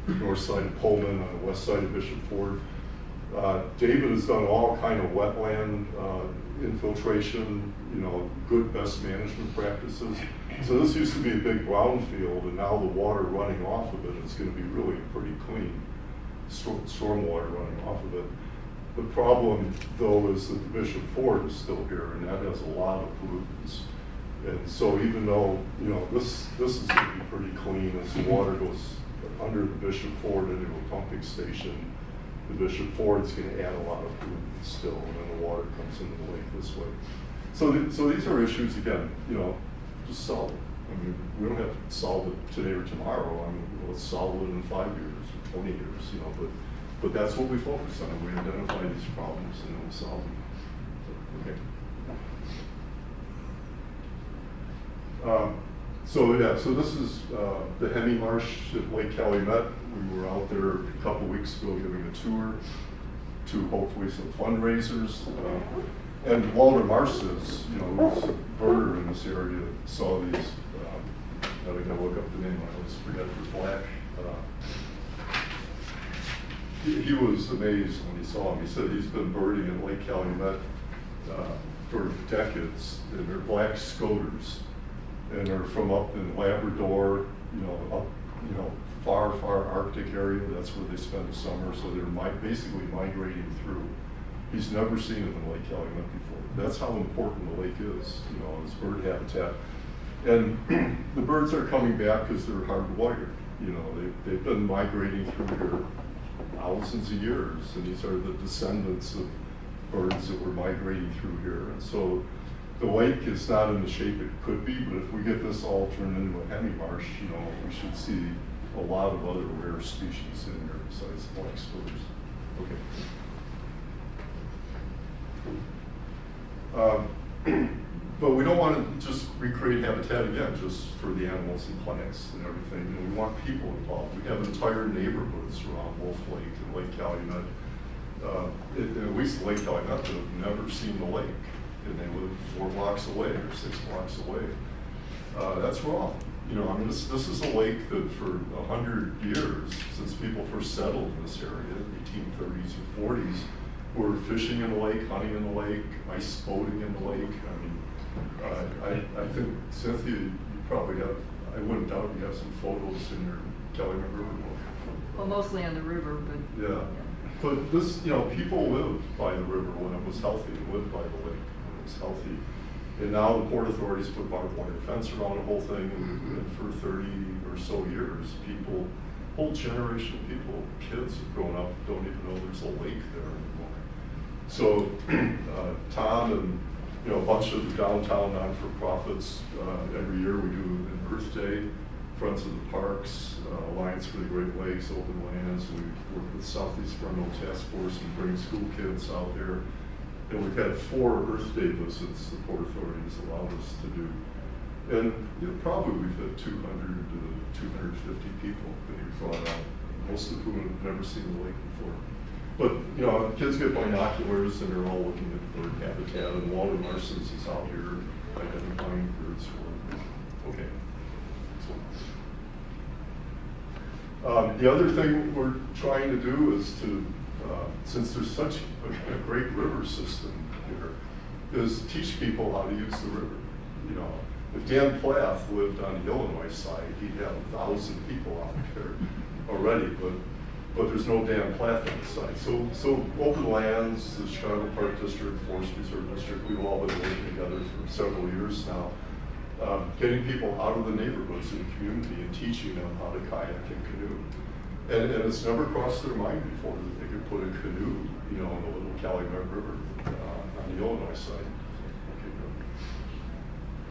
north side of Pullman, on the west side of Bishop Ford. Uh, David has done all kind of wetland uh, infiltration, you know, good best management practices. So this used to be a big brownfield, and now the water running off of it is gonna be really pretty clean, storm, water running off of it. The problem, though, is that the Bishop Ford is still here, and that has a lot of pollutants. And so even though, you know, this, this is gonna be pretty clean, as the water goes under the Bishop Ford into a pumping station, the Bishop Ford's gonna add a lot of pollutants still, and then the water comes into the lake this way. So, th- so these are issues, again, you know, just solve it. I mean, we don't have to solve it today or tomorrow, I mean, let's solve it in five years or twenty years, you know, but, but that's what we focus on, we identify these problems and then we solve them. Okay. Um, So, yeah, so this is uh, the Hemi Marsh at Lake Calumet. We were out there a couple weeks ago giving a tour to hopefully some fundraisers. Uh, And Walter Marcisz, you know, who's a birder in this area, saw these, um, I gotta look up the name, I always forget, the black. uh, He, he was amazed when he saw them. He said he's been birding in Lake Calumet uh, for decades, and they're black scoters and they're from up in Labrador, you know, up, you know, far, far Arctic area, that's where they spend the summer, so they're mi- basically migrating through. He's never seen them in Lake Calumet before. That's how important the lake is, you know, as bird habitat. And the birds are coming back because they're hardwired, you know, they, they've been migrating through here thousands of years, and these are the descendants of birds that were migrating through here. And so the lake is not in the shape it could be, but if we get this all turned into a hemi marsh, you know, we should see a lot of other rare species in here besides black scoters. Okay. Um, But we don't want to just recreate habitat again, just for the animals and plants and everything. Know, we want people involved. We have entire neighborhoods around Wolf Lake and Lake Calumet. Uh, At least Lake Calumet have never seen the lake, and they live four blocks away or six blocks away. Uh, That's wrong. You know, I mean, this, this is a lake that for a hundred years, since people first settled in this area, eighteen thirties or forties, were fishing in the lake, hunting in the lake, ice boating in the lake. I mean, uh, I, I think Cynthia, you probably have, I wouldn't doubt you have some photos in your Kelly River book. Well, mostly on the river, but. Yeah, but this, you know, people lived by the river when it was healthy, they lived by the lake when it was healthy. And now the Port Authority's put barbed wire fence around the whole thing, and and for thirty or so years, people, whole generation of people, kids have grown up, don't even know there's a lake there anymore. So, uh, Tom and, you know, a bunch of the downtown non-for-profits, uh, every year we do an Earth Day, Friends of the Parks, uh, Alliance for the Great Lakes, Openlands, we work with Southeast Environmental Task Force and bring school kids out there. And we've had four Earth Day visits the Port Authority has allowed us to do. And, you know, probably we've had two hundred to two hundred fifty people that we've brought out, most of whom have never seen the lake before. But, you know, kids get binoculars and they're all looking at bird habitat, and Walter Marston's is out here identifying birds for, them. okay. Um, the other thing we're trying to do is to, uh, since there's such a, a great river system here, is teach people how to use the river. You know, if Dan Plath lived on the Illinois side, he'd have a thousand people out there already, but, but there's no Dan Plath on the side. So, so Openlands, the Chicago Park District, Forest Reserve District, we've all been working together for several years now um, getting people out of the neighborhoods and community and teaching them how to kayak and canoe. And, and it's never crossed their mind before put a canoe, you know, in the little Calumet River uh, on the Illinois side.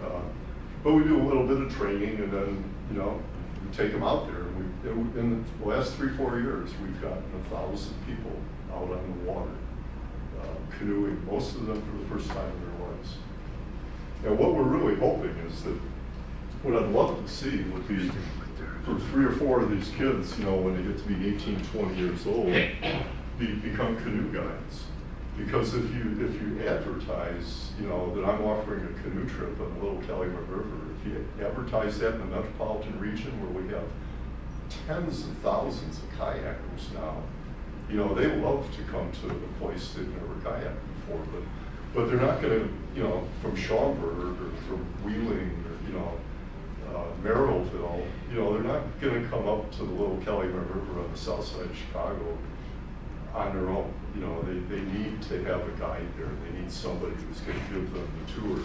Uh, but we do a little bit of training and then, you know, we take them out there. And we, in the last three, four years, we've gotten a thousand people out on the water, uh, canoeing, most of them for the first time in their lives. And what we're really hoping is that, what I'd love to see would be for three or four of these kids, you know, when they get to be 18, 20 years old, be, become canoe guides. Because if you, if you advertise, you know, that I'm offering a canoe trip on the Little Calumet River, if you advertise that in the metropolitan region where we have tens of thousands of kayakers now, you know, they love to come to a place they've never kayaked before, but but they're not gonna, you know, from Schaumburg or from Wheeling or, you know, uh, Merrillville, you know, they're not gonna come up to the little Calumet River on the south side of Chicago on their own. You know, they, they need to have a guide there. They need somebody who's gonna give them the tour.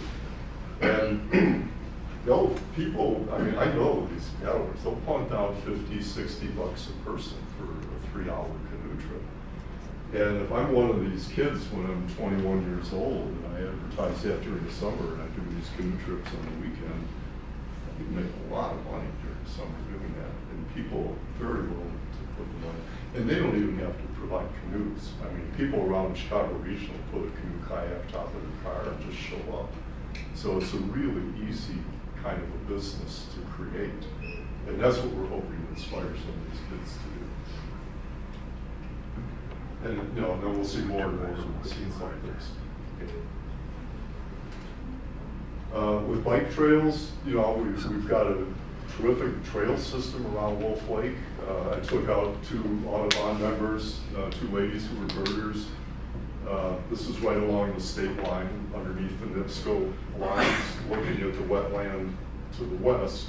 And they'll, people, I mean, I know these paddlers, they'll punt down 50, 60 bucks a person for a three-hour canoe trip. And if I'm one of these kids when I'm 21 years old and I advertise that during the summer and I do these canoe trips on the weekend, I can make a lot of money during the summer doing that. And people are very willing to put the money. And they don't even have to provide canoes. I mean, people around Chicago region will put a canoe kayak top of their car and just show up. So it's a really easy kind of a business to create. And that's what we're hoping to inspire some of these kids to do. And, you know, then we'll see more and more scenes like this. Uh, with bike trails, you know, we've, we've got a terrific trail system around Wolf Lake. Uh, I took out two Audubon members, uh, two ladies who were birders. Uh, this is right along the state line underneath the NIPSCO lines, looking at the wetland to the west.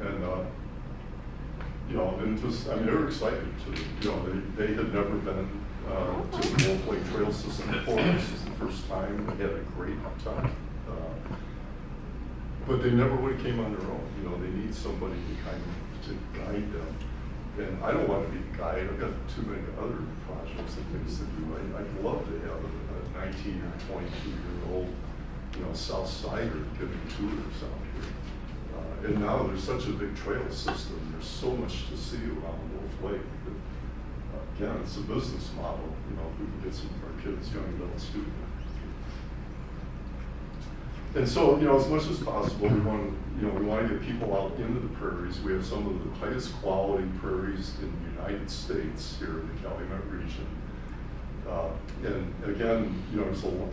And, uh, you know, and just, I mean, they were excited to, you know, they, they had never been, uh, to the Wolf Lake Trail System before. This is the first time. They had a great time. But they never would have came on their own. You know, they need somebody to kind of, to guide them. And I don't want to be the guide. I've got too many other projects and things to do. I, I'd love to have a a nineteen or twenty-two year old, you know, South Sider giving tours out here. Uh, And now there's such a big trail system, there's so much to see around Wolf Lake. that, uh, Again, it's a business model, you know, if we can get some of our kids, young adults to. And so, you know, as much as possible, we want, to, you know, we want to get people out into the prairies. We have some of the highest quality prairies in the United States here in the Calumet region. Uh, and again, you know, lot,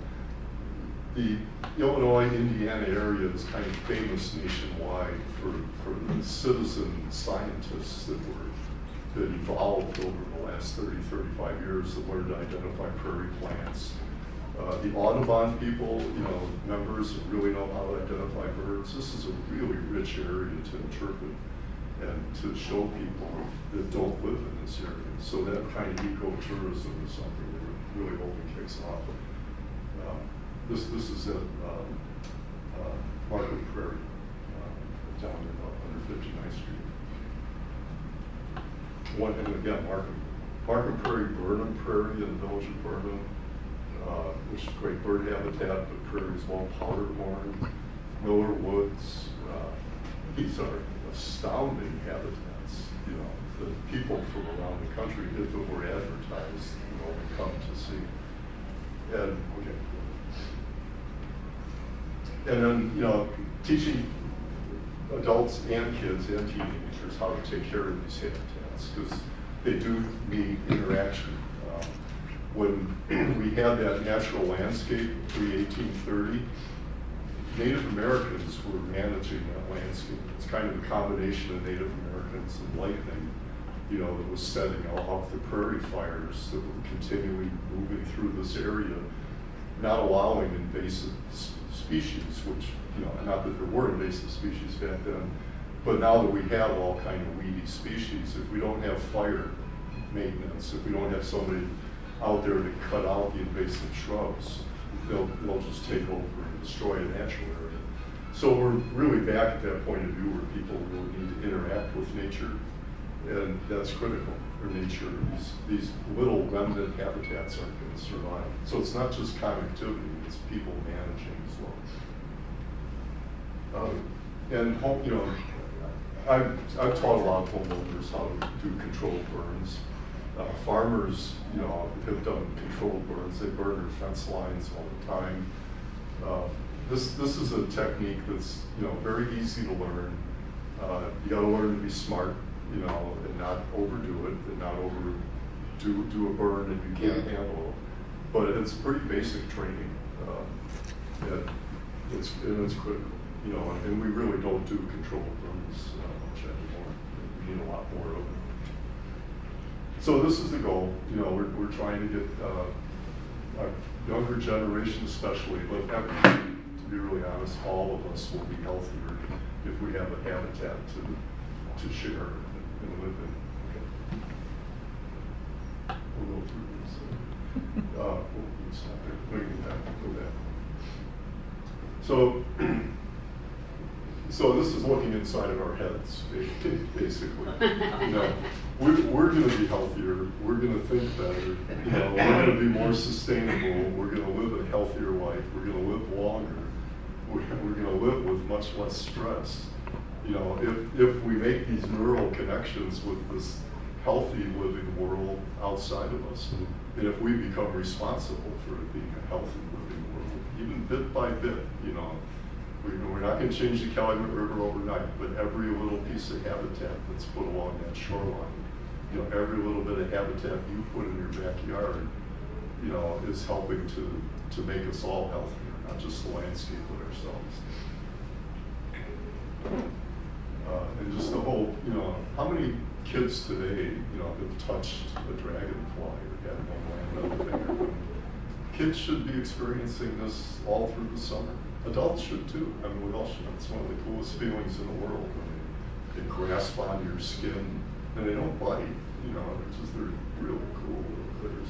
the Illinois, Indiana area is kind of famous nationwide for, for the citizen scientists that were, that evolved over the last 30, 35 years that learned to identify prairie plants. Uh, the Audubon people, you know, members really know how to identify birds. This is a really rich area to interpret and to show people that don't live in this area. So that kind of ecotourism is something that really hoping kicks off. Um, This, this is at um, uh, Markham Prairie, uh, down in uh, 159th Street. One, and again, Markham, Markham Prairie, Burnham Prairie in the village of Burnham, uh, which is great bird habitat, but prairie as well, Powderhorn, Miller Woods. uh, These are astounding habitats, you know, that people from around the country, if it were advertised, you know, would come to see. And, okay. And then, you know, teaching adults and kids and teenagers how to take care of these habitats, because they do need interaction. When we had that natural landscape pre-1830, Native Americans were managing that landscape. It's kind of a combination of Native Americans and lightning, you know, that was setting off the prairie fires that were continually moving through this area, not allowing invasive species, which, you know, not that there were invasive species back then, but now that we have all kind of weedy species, if we don't have fire maintenance, if we don't have somebody out there to cut out the invasive shrubs, they'll, they'll just take over and destroy a natural area. So we're really back at that point of view where people really need to interact with nature, and that's critical for nature. These, these little remnant habitats aren't gonna survive. So it's not just connectivity, it's people managing as well. Um, And you know, I've, I've taught a lot of homeowners how to do controlled burns. Uh, farmers, you know, have done controlled burns, they burn their fence lines all the time. Uh, This, this is a technique that's, you know, very easy to learn. Uh, You gotta learn to be smart, you know, and not overdo it, and not over, do, do a burn that you can't handle. But it's pretty basic training, uh, and it's, and it's critical, you know, and we really don't do controlled burns uh, much anymore. We need a lot more of them. So this is the goal, you know, we're, we're trying to get, uh, younger generation especially, but everybody, to be really honest, all of us will be healthier if we have a habitat to, to share and live in. Okay. We'll go through this. Uh, we'll stop there, we can go back. So, so this is looking inside of our heads, basically. You we're, we're gonna be healthier, we're gonna think better, you know, we're gonna be more sustainable, we're gonna live a healthier life, we're gonna live longer, we're, we're gonna live with much less stress. You know, if, if we make these neural connections with this healthy living world outside of us, and if we become responsible for it being a healthy living world, even bit by bit, you know, we, we're not gonna change the Calumet River overnight, but every little piece of habitat that's put along that shoreline, you know, every little bit of habitat you put in your backyard, you know, is helping to, to make us all healthier, not just the landscape, but ourselves. Uh, and just the whole, you know, how many kids today, you know, have touched a dragonfly or had one land on their finger? Kids should be experiencing this all through the summer. Adults should too. I mean, we all should. It's one of the coolest feelings in the world when they, they grasp onto your skin and they don't bite. You know, they're just they're really cool little critters.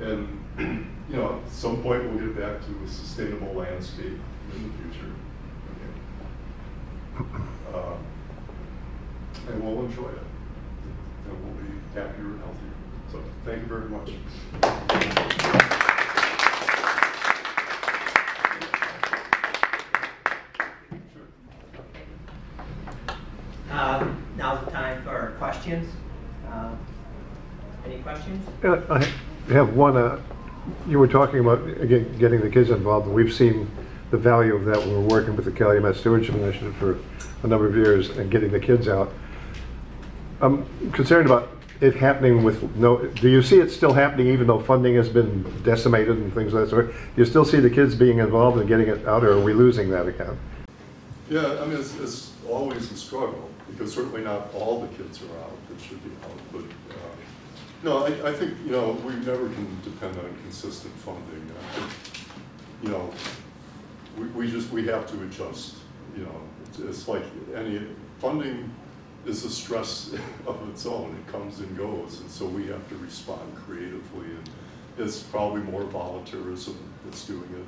And you know, at some point we'll get back to a sustainable landscape in the future. Okay. Uh, and we'll enjoy it. And we'll be happier and healthier. So thank you very much. Um, Now's the time for questions. Um, Any questions? Yeah, I have one, uh, you were talking about, again, getting the kids involved, and we've seen the value of that when we're working with the Calumet Stewardship Initiative for a number of years and getting the kids out. I'm concerned about it happening with no, do you see it still happening even though funding has been decimated and things of that sort? Do you still see the kids being involved and getting it out, or are we losing that again? Yeah, I mean, it's, it's always a struggle, because certainly not all the kids are out that should be out, but, uh, no, I, I think, you know, we never can depend on consistent funding. Think, You know, we, we just, we have to adjust, you know, it's, it's like any, funding is a stress of its own, it comes and goes, and so we have to respond creatively, and it's probably more volunteerism that's doing it.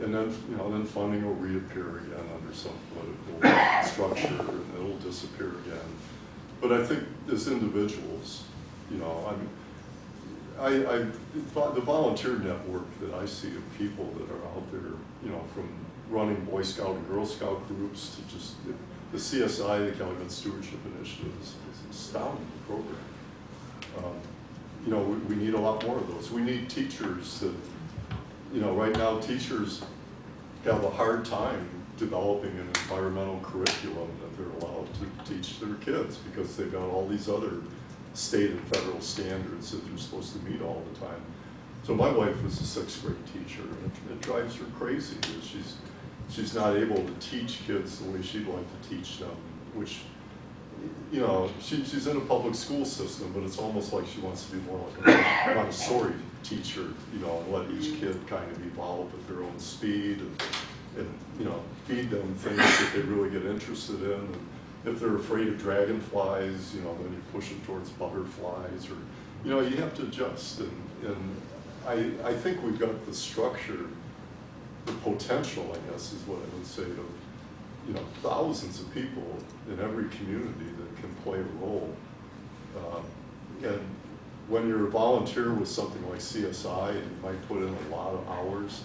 And then, you know, then funding will reappear again under some political structure and it'll disappear again. But I think as individuals, you know, I'm, I, I, the volunteer network that I see of people that are out there, you know, from running Boy Scout and Girl Scout groups to just the, the CSI, the Calumet Stewardship Initiative is, is astounding program. Um, you know, we, we need a lot more of those. We need teachers that you know, right now teachers have a hard time developing an environmental curriculum that they're allowed to teach their kids because they've got all these other state and federal standards that they're supposed to meet all the time. So my wife was a sixth grade teacher and it, it drives her crazy she's, she's not able to teach kids the way she'd like to teach them, which you know, she, she's in a public school system, but it's almost like she wants to be more like a Montessori teacher, you know, and let each kid kind of evolve at their own speed and, and, you know, feed them things that they really get interested in. And if they're afraid of dragonflies, you know, then you push them towards butterflies or, you know, you have to adjust. And, and I, I think we've got the structure, the potential, I guess, is what I would say, of you know, thousands of people in every community that can play a role. Um, and when you're a volunteer with something like CSI and you might put in a lot of hours,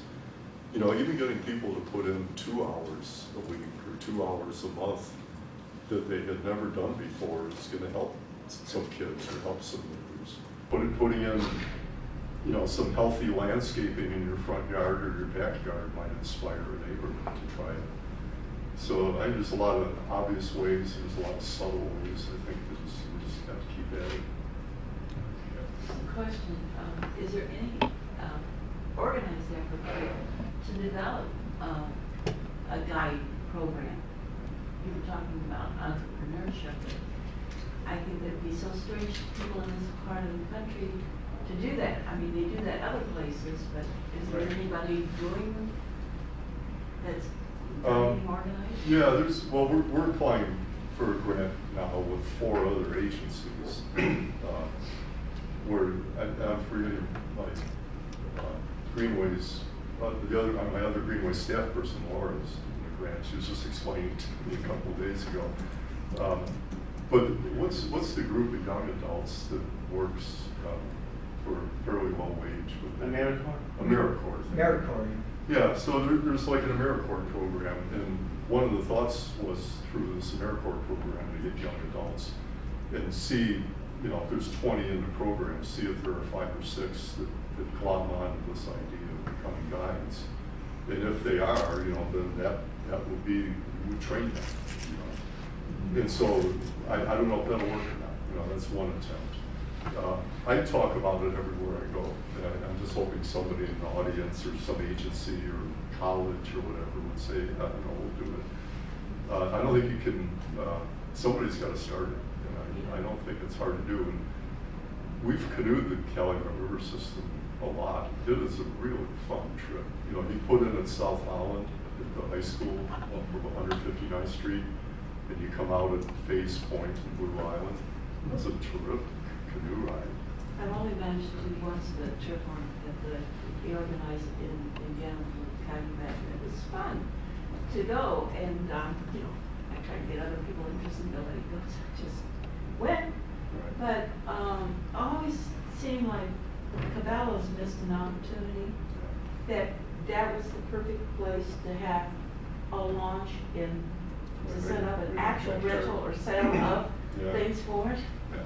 you know, even getting people to put in two hours a week or two hours a month that they had never done before is going to help some kids or help some neighbors. Put, putting in, you know, some healthy landscaping in your front yard or your backyard might inspire a neighborhood to try it. So I think there's a lot of obvious ways, there's a lot of subtle ways, I think that just, we just have to keep at it. Question, um, is there any, um, organized effort to, develop, um, a guide program? You were talking about entrepreneurship. I think that'd be so strange to people in this part of the country to do that. I mean, they do that other places, but is there anybody doing that's Um. Yeah, there's, well, we're, we're applying for a grant now with four other agencies. Uh, Where, I- I'm forgetting, like, uh, Greenways, uh, the other, uh, my other Greenway staff person, Laura's in the grant, she was just explaining to me a couple of days ago. Um, But what's, what's the group of young adults that works um, for fairly low wage? with- AmeriCorps? AmeriCorps. AmeriCorps. Yeah, so there, there's like an AmeriCorps program, and one of the thoughts was through this AmeriCorps program to get young adults and see, you know, if there's twenty in the program, see if there are five or six that, that glom on to this idea of becoming guides. And if they are, you know, then that, that would be, we train them, you know. And so, I, I don't know if that'll work or not, you know, that's one attempt. Uh, I talk about it everywhere I go, I- I'm just hoping somebody in the audience or some agency or college or whatever would say, I don't know, we'll do it. Uh, I don't think you can, uh, somebody's gotta start it, and I, I don't think it's hard to do. And We've canoed the Calumet River system a lot, it is a really fun trip. You know, you put in at South Holland, at the high school, from 159th Street, and you come out at Fay's Point in Blue Island, it's a terrific I've only managed to do once the trip on, that the, he organized in, in Ghana with Calumet, and it was fun to go, and, um, you know, I try to get other people interested, nobody goes, I just went. But, um, always seemed like Cabela's missed an opportunity, that that was the perfect place to have a launch in, to set up an actual rental or sale of Yeah. things for it. Yeah,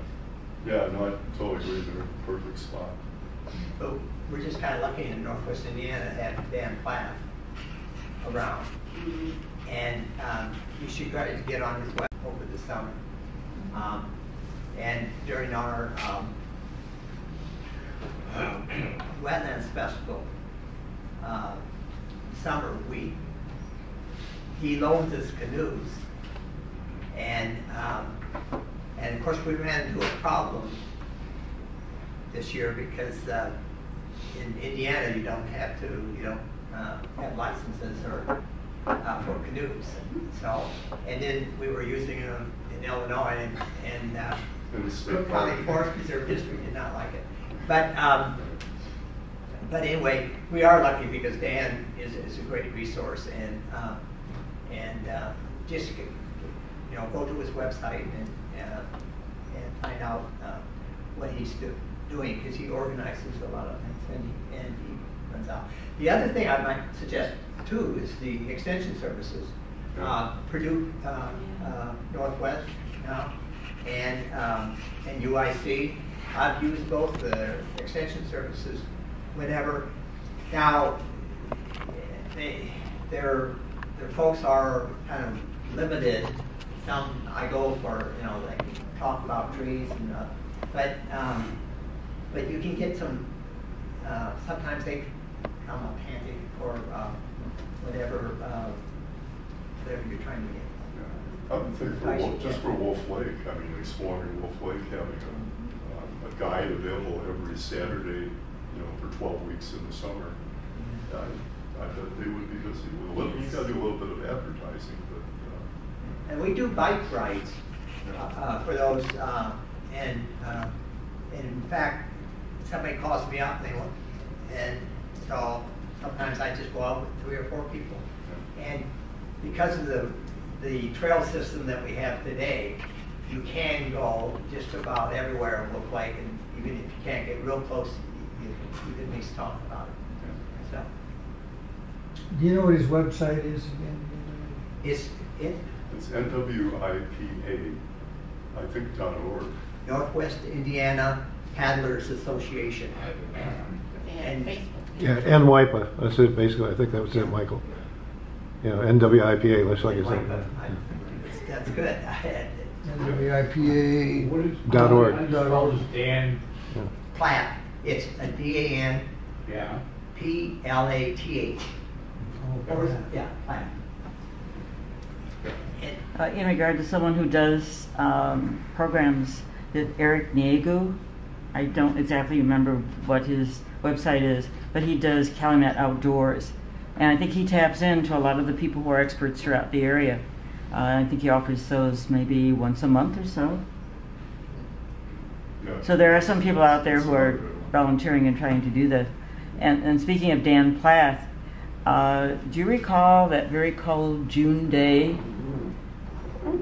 yeah, no, I totally agree, they're a perfect spot. But we're just kind of lucky in Northwest Indiana to have Dan Plath around. And um, you should guys get on his web over the summer. Um, And during our um, wetlands festival, uh, summer, week, he loaned us canoes. And, um, and of course, we ran into a problem this year because, uh, in Indiana, you don't have to, you don't, uh, have licenses or, uh, for canoes. So, and then we were using them in Illinois and, and, uh, Cook County. Forest Preserve District did not like it. But, um, but anyway, we are lucky because Dan is, is a great resource and, um, and, uh, just, you know, go to his website and, uh, and find out, uh, what he's do, doing, because he organizes a lot of things and he, and he runs out. The other thing I might suggest too is the extension services. Uh, Purdue, uh, uh, Northwest now, and, um, and UIC. I've used both the extension services whenever. Now, they, their, their folks are kind of limited. Some, I go for, you know, like, talk about trees and, uh, but, um, but you can get some, uh, sometimes they come up handy for, um, whatever, uh, whatever you're trying to get. I would think for, Wolf- just for Wolf Lake, I mean, exploring Wolf Lake, having a, uh, a guide available every Saturday, you know, for twelve weeks in the summer. I, I bet they would be busy. With, a little- you gotta do a little bit of advertising, but, And we do bike rides uh, uh, for those, uh, and, uh, and in fact, somebody calls me up, and they want, and so sometimes I just go out with three or four people. And because of the, the trail system that we have today, you can go just about everywhere in Wolf Lake, and even if you can't get real close, you, you can at least talk about it. So, Do you know what his website is again? it's, it, it's NWIPA, I think dot org. Northwest Indiana Paddlers Association. And Yeah, and WIPA, that's it, basically, I think that was it, Michael. Yeah, NWIPA, looks like it's. That's good. I had NWIPA. What is? Dot org. How do you spell? Dan, yeah. Plath. It's a D A N yeah. P L A T H. Oh, or, yeah, Plath. Uh, in regard to someone who does um, programs, that Eric Neagu, I don't exactly remember what his website is, but he does Calumet Outdoors. And I think he taps into a lot of the people who are experts throughout the area. Uh, I think he offers those maybe once a month or so. Yeah. So there are some people out there who are volunteering and trying to do this. And, and speaking of Dan Plath, uh, do you recall that very cold June day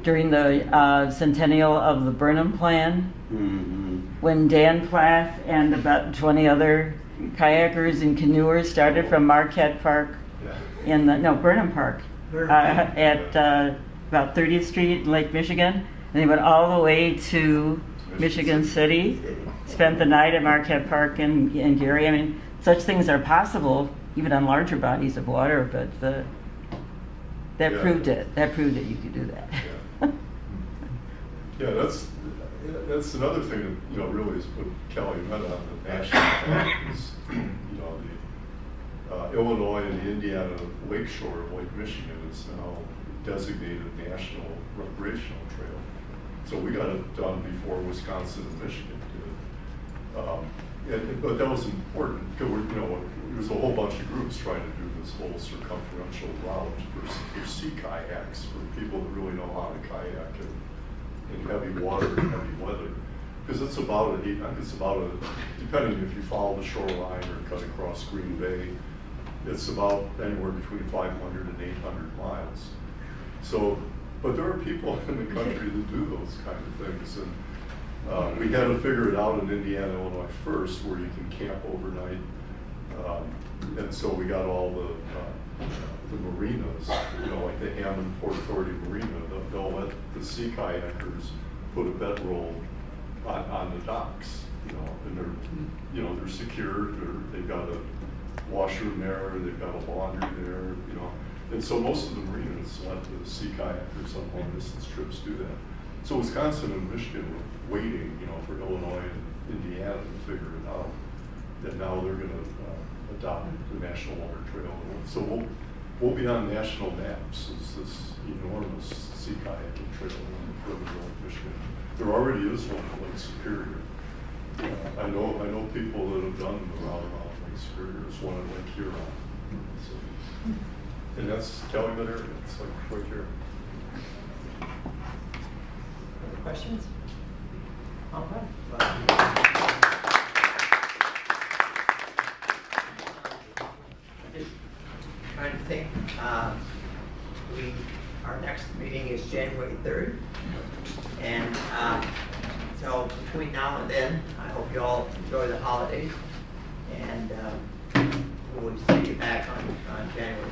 during the uh, centennial of the Burnham Plan? When Dan Plath and about 20 other kayakers and canoers started from Marquette Park in the, no, Burnham Park, uh, at uh, about 30th Street in Lake Michigan. And they went all the way to Michigan City, spent the night at Marquette Park in, in Gary. I mean, such things are possible even on larger bodies of water, but the, that Yeah. proved it. That proved that you could do that. Yeah, that's, that's another thing that, you know, really has put Calumet on the national map is, you know, the uh, Illinois and the Indiana lake shore of Lake Michigan is now designated national recreational trail. So we got it done before Wisconsin and Michigan did. Um, and, but that was important, because you know, there was a whole bunch of groups trying to this whole circumferential route for, for sea kayaks, for people that really know how to kayak in, in heavy water and heavy weather. Because it's about a, it's about a, depending if you follow the shoreline or cut across Green Bay, it's about anywhere between 500 and 800 miles. So, but there are people in the country that do those kind of things, and uh, we had to figure it out in Indiana, Illinois first, where you can camp overnight. Um, and so we got all the uh, the marinas, you know, like the Hammond Port Authority Marina. They'll, let the sea kayakers put a bedroll on, on the docks, you know, and they're you know they're secured. They're, they've got a washroom there. They've got a laundry there, you know. And so most of the marinas let the sea kayakers on long distance trips do that. So Wisconsin and Michigan were waiting, you know, for Illinois and Indiana to figure it out. And now they're gonna uh, adopt the National Water Trail. So we'll, we'll be on national maps as this enormous sea kayaking trail in further north Michigan. There already is one at Lake Superior. Uh, I know, I know people that have done the route around Lake Superior, there's one in Lake Huron. So, And that's Calumet area, it's like right here. Other questions? All right. Just Trying to think, um, we, our next meeting is January third. And, um, so between now and then, I hope you all enjoy the holidays. And, um, we'll see you back on, on January